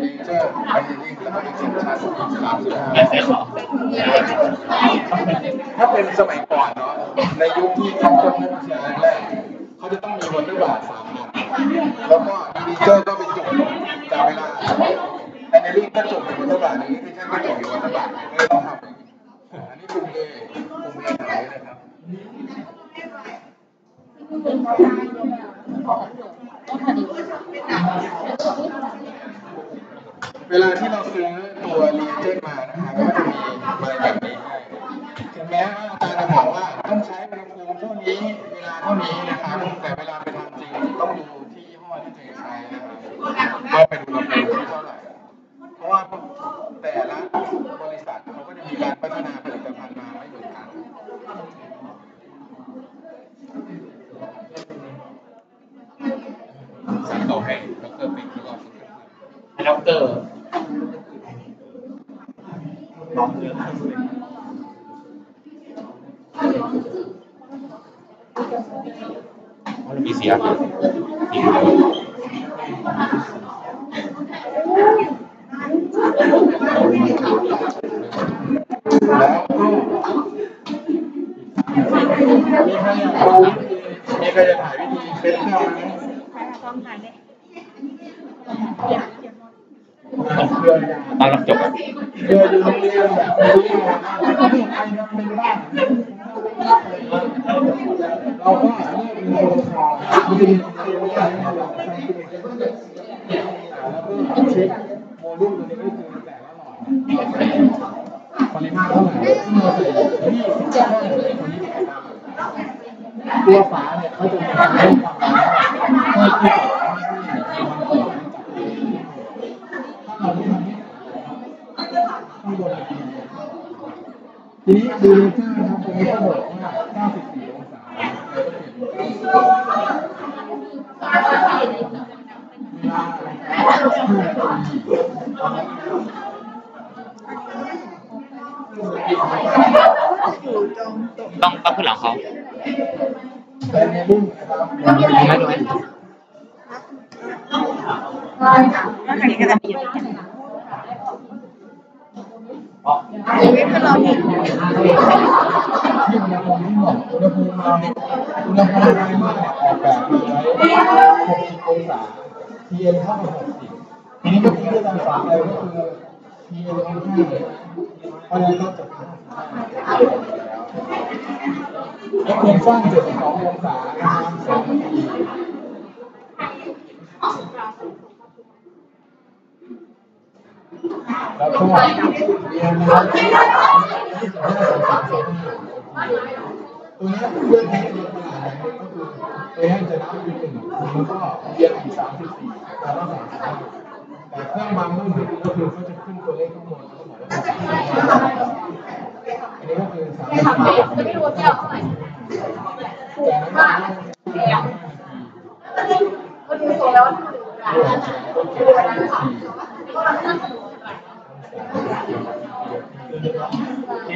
เน
เจ
อ
ร์ไอเดนติ้
แล้วก็เอ็กเซ
นชันอีกสามสิบห้าถ้าเป็นสมัยก่อนเนาะในยุคที่เขาคนพัฒนาแรกเขาจะต้องมีวันด้วยบาทสามอันแล้วก็ดีเจอร์ก็เป็นจุดจากเวลาไอเดนติ้ก็จบอยู่วันด้วยบาทนี้ที่ฉันก็จบอยู่วันด้วยบาทเลยต้องทำอีกอันนี้กลุ่มเอกลุ่มเอถ่ายเลยครับ เวลาที่เราซื้อตัวรีเจนมานะคะก็จะมีเบแบบนี้ให้ถึงแม้ว่าอาจารย์จะบอกว่าต้องใช้อุณหภูมิเท่านี้เวลาเท่านี้นะครับแต่เวลาไปทำจริงต้องดูที่ยี่ห้อที่ตัวเองใช้นะครับว่าเป็นอุณหภูมิที่เท่าไหร่ เพราะว่าแต่ละบริษัทเขาก็จะมีการพัฒนาผลิตภัณฑ์มาไม่
เห
มือ
น
กันสั่ต่อให้ดรปิ๊
ก
แล้วก็ให้ดร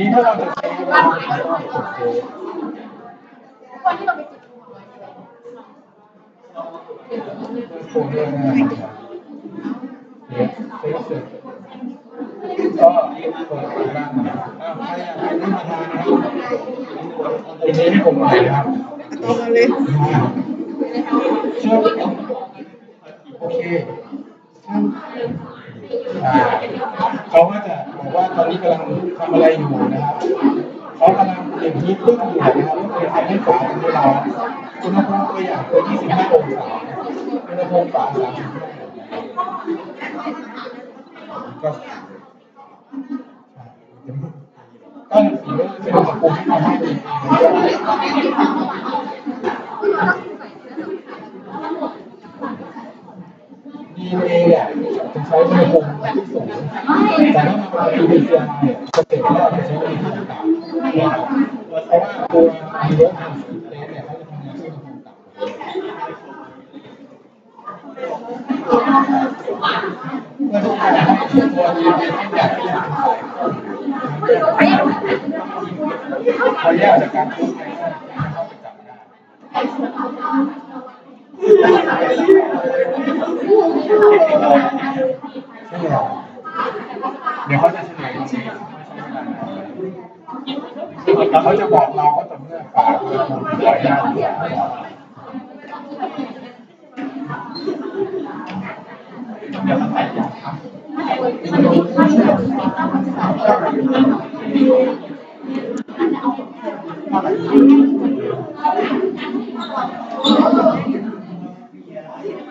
นี้ถ้าเราจะใช้เวลาเราต้องกดเซฟ
คนที่เราไปจิบ
โคเรียนะครับเดี๋ยวเซฟเสร็จก็เปิดร้านนะครับอ้ใครอยากไปนั่งมาทานนะครับไอเน้นผมหน่อยนะครับ
ตรงเลย
โอเคอ่าเขาก็จะ ตอนนี้กำลังทำอะไรอยู่นะครับเขากำลังเปลี่ยนฮีทติ้งอยู่นะครับก็คือทำให้ฝาเป็นเวลาอุณหภูมิตัวอย่างคือ25องศาอุณหภูมิฝา35ก็ก็ถือว่าเป็นอุณหภูมิที่ทำให้ ดีดีเอเนี่ยจะใช้อุณหภูมิที่สูงแต่ถ้ามาเป็น PCR เนี่ยสเต็ปแรกจะใช้อุณหภูมิต่ำเพราะว่าตัวดีร์ทางสเตทเนี่ยเขาจะทำงานที่อุณหภูมิต่ำเพื่อที่จะให้ตัวดีเอที่ใหญ่ที่สุดพอแยกจากการทุบไปก็เขาไปจับได้ เดี๋ยวเขาจะเฉลยจริงแต่เขาจะบอกเราก็ต่อเมื่อฝาอุณหภูมิปล่อยได้เดี๋ยวมันใส่ยาครับเรา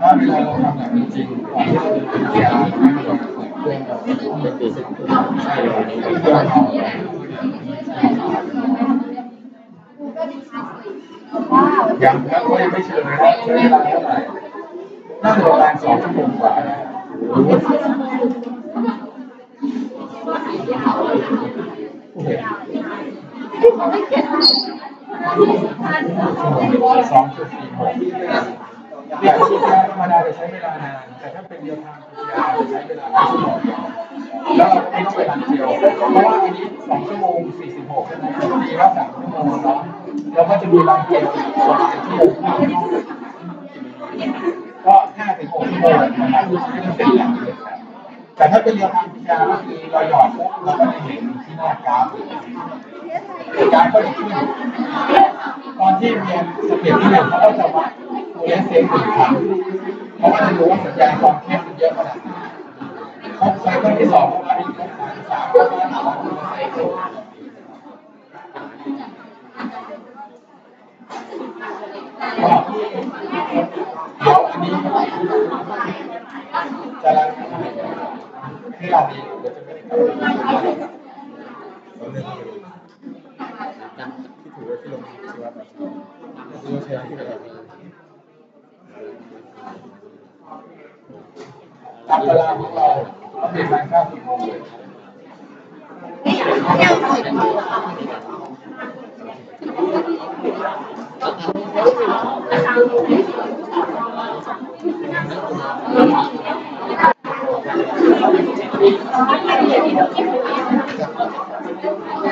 ถ้าเวลาเราทำแบบจริงก่บนที่เราจะเป็นเกียร์ให้มับเปิดเครื่องเราต้องเใช่เลยเพื่อเอาอย่างนั้นก็ยังไม่เชิญเลยว่าใช้เวาเท่าไหร่น่าประมาณสองชั่วโมงกว่านะโอเค สองจุดสี่หกเรียนที่ธรรมดาจะใช้เวลานาน แต่ถ้าเป็นเรียลไทม์ PCR จะใช้เวลาแค่ชั่วโมงเดียวแล้วเราไม่ต้องไป run gel เพราะว่าอันนี้สองชั่วโมงสี่สิบหกใช่ไหมดีว่าสามชั่วโมงเนาะแล้วก็จะมี run gel อีกประมาณชั่วโมงก็ห้าถึงหกชั่วโมงนะครับที่จะเสร็จแล้วแต่ถ้าเป็นเรียลไทม์ PCR ก็คือเราหยอดปุ๊บเราก็จะเห็นที่หน้ากราฟ กราฟก็จะขึ้นตอนที่เรียน step ที่หนึ่งเขาก็จะวัดตัว fluorescence หนึ่งครั้งเขาก็จะรู้ว่าสัญญาณความเข้มมันเยอะขนาดไหนครบ cycle ที่สองเขาวัดอีกครบสามก็วัดสาม cycle ก็เดี๋ยวอันนี้จะ runให้เราดีเดี๋ยวจะไม่ได้ ทำ
ที่ถือว่าที่ลงชีวะที่เราใช้ที่เรา
ตามเวลาของเราเราเปลี่ยนการเข้ากี่โมงเลย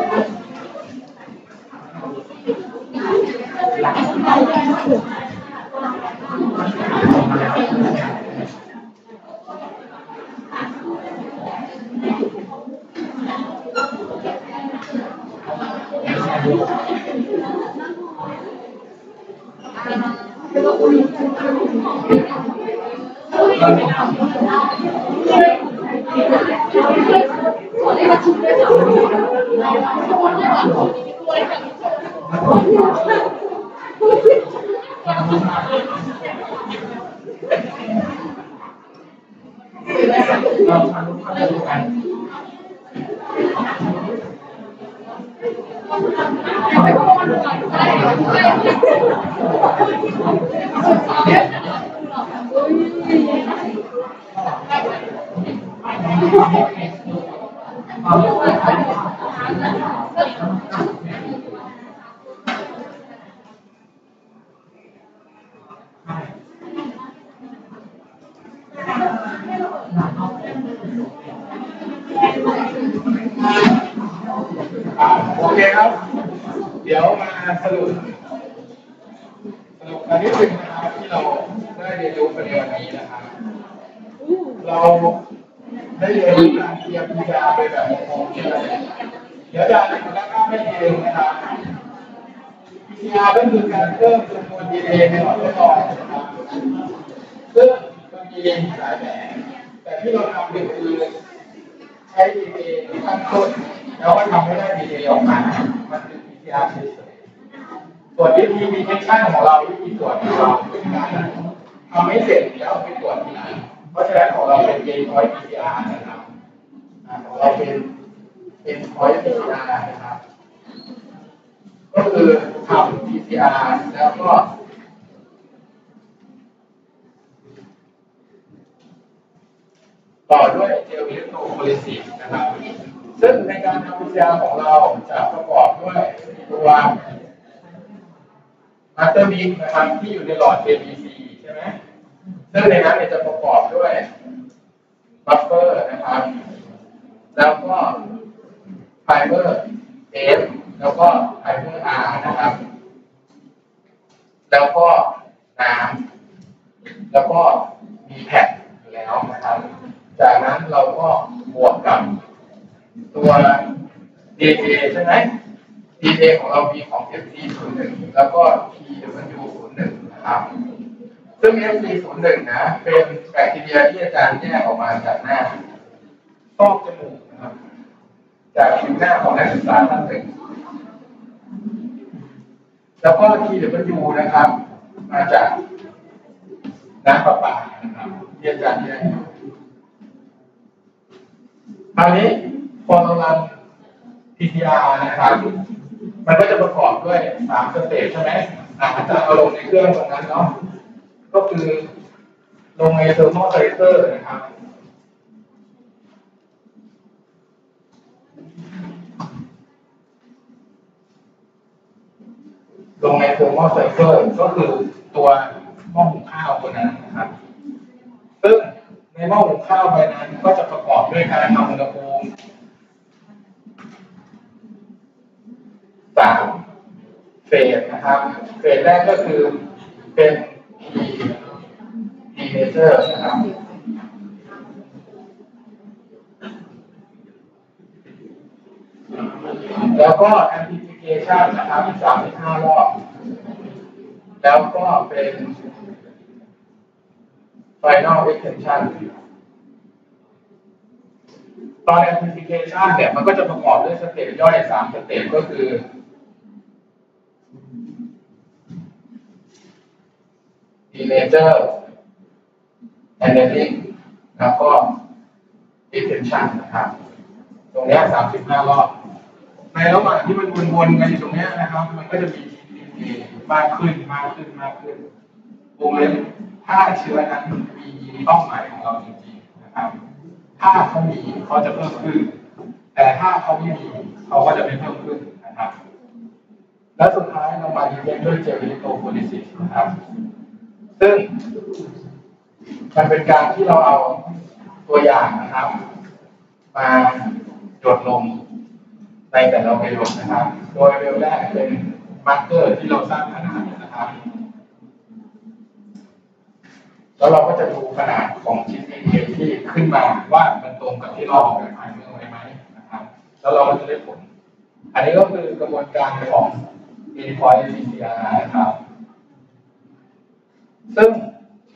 ได้ อะเปิดไปเลยนะ อ่า โอเคครับ เดี๋ยวมาสรุปสรุปอันนี้หนึ่งนะครับที่เราได้เรียนรู้กันในวันนี้นะครับเราได้เรียนรู้การเตรียมยาไปแบบงงๆใช่ไหมเดี๋ยวอาจารย์จะเล่าให้เองนะครับ PCR ก็คือการเพิ่มจำนวน DNA ในหลอดเลือดลอยนะครับซึ่งมันมีหลายแบบ ที่เราทำก็คือใช้ DNA ขั้นต้นแล้วก็ทำให้ได้ DNA ออกมา มันคือ PCR เฉยๆส่วนวิธี detection ของเราวิธีตรวจของเราเป็นการทำให้เสร็จแล้วไปตรวจที่ไหนเพราะฉะนั้นของเราเป็น endpoint PCR นะครับของเราเป็น endpoint PCR นะครับ ก็คือทำ PCR แล้วก็ ต่อด้วย gel electrophoresis นะครับ ซึ่งในการทำ PCR ของเราจะประกอบด้วยตัว master mix นะครับที่อยู่ในหลอด ABC ใช่ไหมซึ่งในนั้นจะประกอบด้วยbuffer นะครับ แล้วก็ primer F แล้วก็ primer R นะครับ แล้วก็น้ำแล้วก็มีแผ่นอยู่แล้วนะครับ จากนั้นเราก็บวกกับตัว DNA ใช่ไหม DNA ของเรามีของ FC 0 1แล้วก็ PW 0 1นะครับซึ่ง FC 0 1นะเป็นแบคทีเรียที่อาจารย์แยกออกมาจากหน้าซอกจมูกนะครับ จากผิวหน้าของนักศึกษาท่านหนึ่งแล้วก็ TW นะครับ มาจากน้ำประปานะครับที่อาจารย์แยก ราวนี้พอเรารัน PCR นะครับ มันก็จะประกอบด้วยสาม stage ใช่ไหมอาจารย์เอาลงในเครื่องตรงนั้นเนาะ ก็คือลงใน thermocy cler นะครับ ลงใน ther mocycler ก็คือตัวหม้อหุงข้าวตัวนั้นนะครับ ซึ่ง ในหม้อหุงข้าวใบนั้นก็จะประกอบด้วยการทำอุณหภูมิสามเฟสนะครับ เฟสแรกก็คือเป็น P P measure นะครับแล้วก็ amplification นะครับ 35 รอบ แล้วก็เป็น final extension ตอน amplification เนี่ยมันก็จะประกอบด้วยสเต็ปย่อยสามสเต็ปก็คือ teenager handling แล้วก็ extension นะครับ ตรงเนี้สามสิบห้ารอบ ในระหว่างที่มันวนๆกันอยู่ตรงเนี้ยนะครับ มันก็จะมี DNA มากขึ้นมากขึ้นมากขึ้นวงเล็บ ถ้าเชื้อนั้นมียีนเป้าหมายของเราจริงๆนะครับ ถ้าเขามีเขาจะเพิ่มขึ้น แต่ถ้าเขาไม่มีเขาก็จะไม่เพิ่มขึ้นนะครับ และสุดท้ายเรามา detect ด้วย gel electrophoresis นะครับ ซึ่งมันเป็นการที่เราเอาตัวอย่างนะครับ มาหยดลงในแต่ละ well นะครับ โดย well แรกเป็น marker ที่เราทราบขนาดนะครับ แล้วเราก็จะดูขนาดของชิ้นดีเทลที่ขึ้นมาว่ามันตรงกับที่เราออกแบบมาเมื่อไว้ไหมนะครับแล้วเราก็จะได้ผล อันนี้ก็คือกระบวนการของ e d p o i n t PCR นะครับ ซึ่ง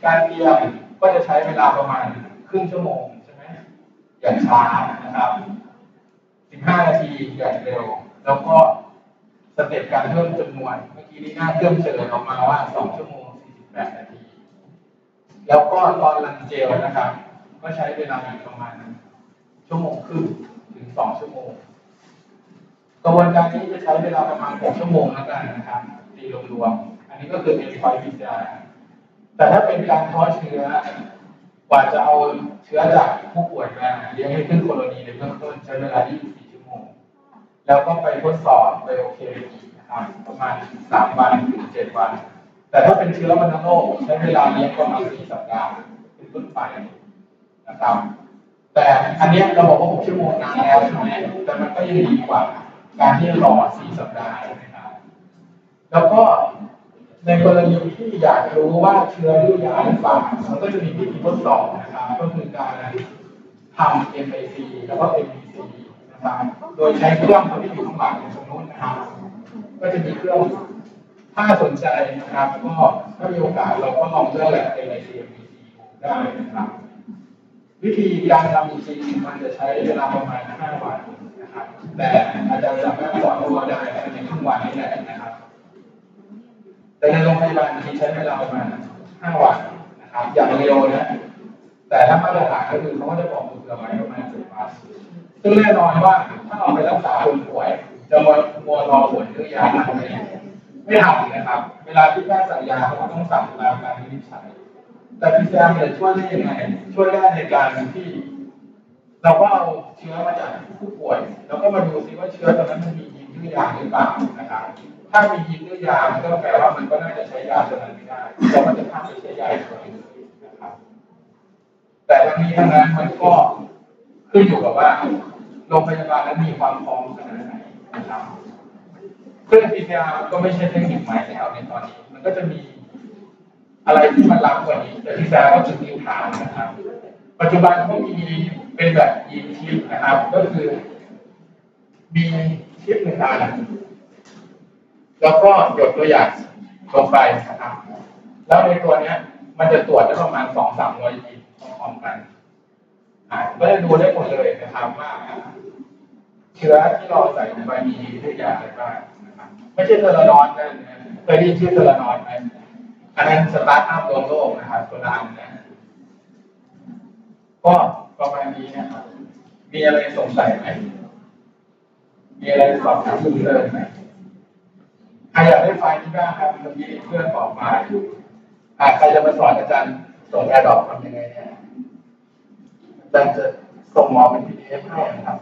การเตรียมก็จะใช้เวลาประมาณครึ่งชั่วโมงใช่ไหมอย่างช้านะครับ 15 นาทีอย่างเร็ว แล้วก็สเต็ปการเพิ่มจำนวน เมื่อกี้นี้หน้าเครื่องเฉลยออกมาว่า 2 ชั่วโมง 48 นาที แล้วก็ตอนรันเจลนะครับ ก็ใช้เวลาอยู่ประมาณชั่วโมงครึ่งถึง2ชั่วโมง กระบวนการนี้จะใช้เวลาประมาณ6ชั่วโมงแล้วกันนะครับตีรวมๆอันนี้ก็คือ N5 PCR แต่ถ้าเป็นการเพาะเชื้อกว่าจะเอาเชื้อจากผู้ป่วยมาเลี้ยงให้ขึ้นโคโลนีในเบื้องต้นใช้เวลา 24 ชั่วโมง แล้วก็ไปทดสอบไปโอเคนะครับประมาณ 3 วันถึง 7 วัน แต่ถ้าเป็นเชื้อวัณโรคใช้เวลาเลี้ยงประมาณ4สัปดาห์เป็นต้นไปนะครับแต่อันนี้เราบอกว่า6ชั่วโมงนานแล้วใช่ไหมแต่มันก็ยังดีกว่า การที่รอ4สัปดาห์นะครับแล้วก็ในกรณีที่อยากรู้ว่าเชื้อดื้อยาหรือเปล่ามันก็จะมีวิธีทดสอบนะครับก็คือการทำ MAC แล้วก็ MBC นะครับโดยใช้เครื่องที่อยู่ข้างหลังตรงนู้นนะครับก็จะมีเครื่อง ถ้าสนใจนะครับ ก็ถ้ามีโอกาสเราก็ลองเลือกแหละ MAC MBC ได้นะครับ วิธีการทำจริงมันจะใช้เวลาประมาณ 5 วันนะครับ แต่อาจารย์สามารถสอนตัวได้ในครึ่งวันนี้แหละนะครับ แต่ในโรงพยาบาลที่ใช้เวลาประมาณ 5 วันนะครับ อย่างเร็วนะแต่ถ้ามาตรฐานก็คือเขาก็จะบอกตัวไว้ประมาณ10วันซึ่งแน่นอนว่าถ้าเอาไปรักษาคนป่วยจะมัวรอผลหรือยาทำไม่ ไม่ทำนะครับ เวลาที่แพทย์สั่งยาเขาก็ต้องสั่งตามการวินิจฉัยแต่พีซีอาร์จะช่วยได้ยังไง ช่วยได้ในการที่ เราก็เอาเชื้อมาจากผู้ป่วย แล้วก็มาดูซิว่าเชื้อตัวนั้นมันมียีนดื้อยาหรือเปล่านะครับ ถ้ามียีนดื้อยามันก็แปลว่ามันก็น่าจะใช้ยาตัวนั้นไม่ได้เราก็จะข้าไปใช้ยาตัวอื่นนะครับ แต่ทั้งนี้ทั้งนั้นมันก็ขึ้นอยู่กับว่าโรงพยาบาลนั้นมีความพร้อมขนาดไหนนะครับ ซึ่ง PCR มันก็ไม่ใช่เทคนิคใหม่แล้วในตอนนี้ มันก็จะมีอะไรที่มันล้ำกว่านี้ แต่ PCR ก็คือนิวทานนะครับ ปัจจุบันก็มีเป็นแบบยีนชิปนะครับ ก็คือมีชิปหนึ่งอันแล้วก็หยดตัวอย่างลงไปนะครับ แล้วในตัวเนี้ย มันจะตรวจได้ประมาณสองสามร้อยยีนพร้อมกันอ่าก็จะดูได้หมดเลยนะครับว่าเชื้อที่เราใส่ลงไปมีดื้อยาอะไรบ้าง ไม่ใช่ Theranos นะเคยได้ยินชื่อ Theranos ไหมอันนั้นสตาร์ทอัพลวงโลกนะครับตัวดำนะก็ประมาณนี้นะครับ มีอะไรสงสัยไหม มีอะไรสอบถามเพิ่มเติมไหมใครอยากได้ไฟล์นี้บ้างครับเมื่อกี้เพื่อนบอกมาอยู่อ่าใครจะมาสอนอาจารย์ส่ง AirDrop ทำยังไงเนี่ยอาจารย์จะส่งมอเป็น PDF ให้นะครับ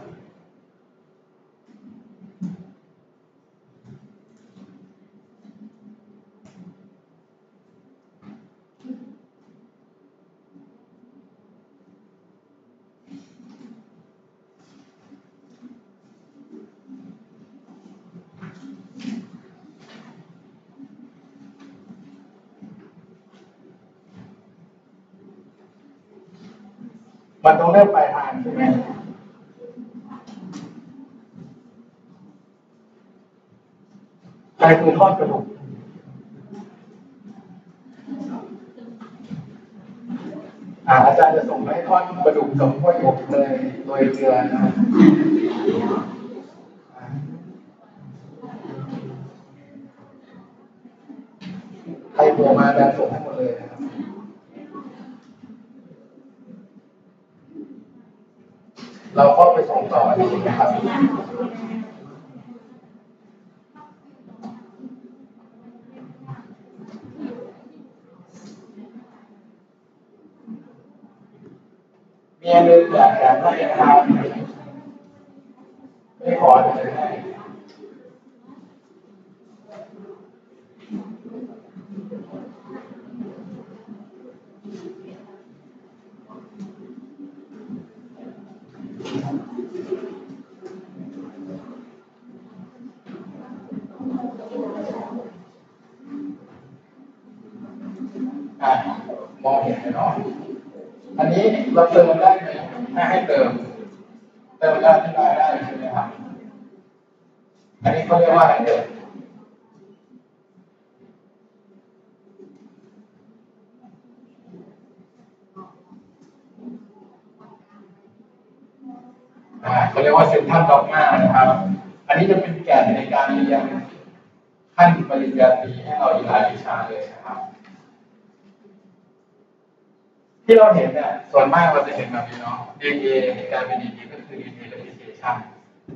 มันต้องเริ่มปลายทางใช่ไหมใครคือทอดกระดูกอาจารย์จะส่งไปให้ทอดกระดูกกับพวกหยกเลยโดยเรือนะ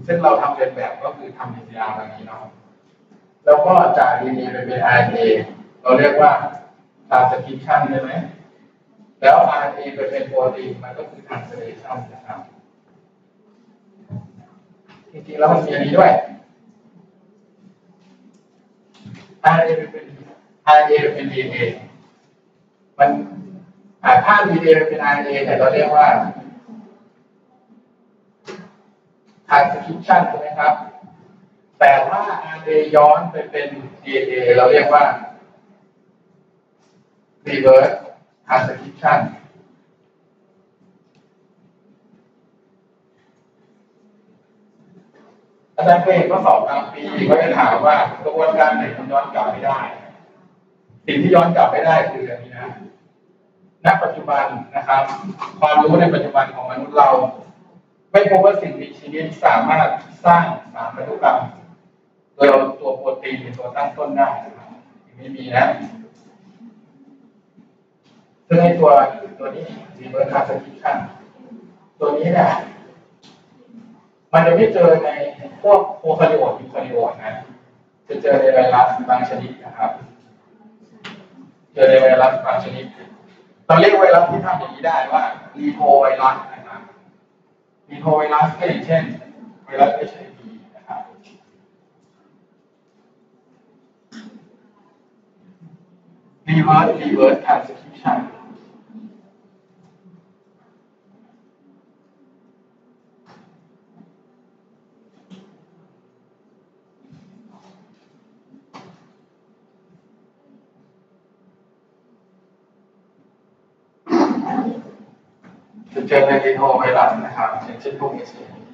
ซึ่งเราทำเรียนแบบก็คือทำ PCR แบบนี้เนาะแล้วก็จาก DNA ไปเป็น RNA เราเรียกว่า transcription ใช่ไหมแล้ว RNA ไปเป็นโปรตีนมันก็คือ translation นะครับจริงๆแล้วมันมีอันนี้ด้วย RNA ไปเป็น RNA ไปเป็น DNA มันอ่าถ้า DNA เป็น RNA เนี่ยเราเรียกว่า transcription ใช่ไหมครับ แต่ถ้า RNA ย้อนไปเป็น DNA เราเรียกว่า reverse transcription อาจารย์เคยเห็นข้อสอบกลางปีก็จะถามว่ากระบวนการไหนมันย้อนกลับไม่ได้ สิ่งที่ย้อนกลับไม่ได้คืออันนี้นะณปัจจุบันนะครับ ความรู้ในปัจจุบันของมนุษย์เรา ไม่พบว่าสิ่งมีชีวิตสามารถสร้างสารพันธุกรรมโดยเอาตัวโปรตีนเป็นตัวตั้งต้นได้นะครับไม่มีนะซึ่งในตัวตัวนี้ reverse transcription ตัวนี้เนี่ยมันจะไม่เจอในพวกโปรคาริโอตยูคาริโอตนะ จะเจอในไวรัสบางชนิดนะครับ เจอในไวรัสบางชนิดเราเรียกไวรัสที่ทำอย่างนี้ได้ว่า retrovirus นะ retrovirus ก็อย่างเช่นไวรัสเอชไอพีนะครับรีเวิร์สรีเวิร์สทรนสคริชันจะเจอในรีโนไวรัสนะครับ อย่างเ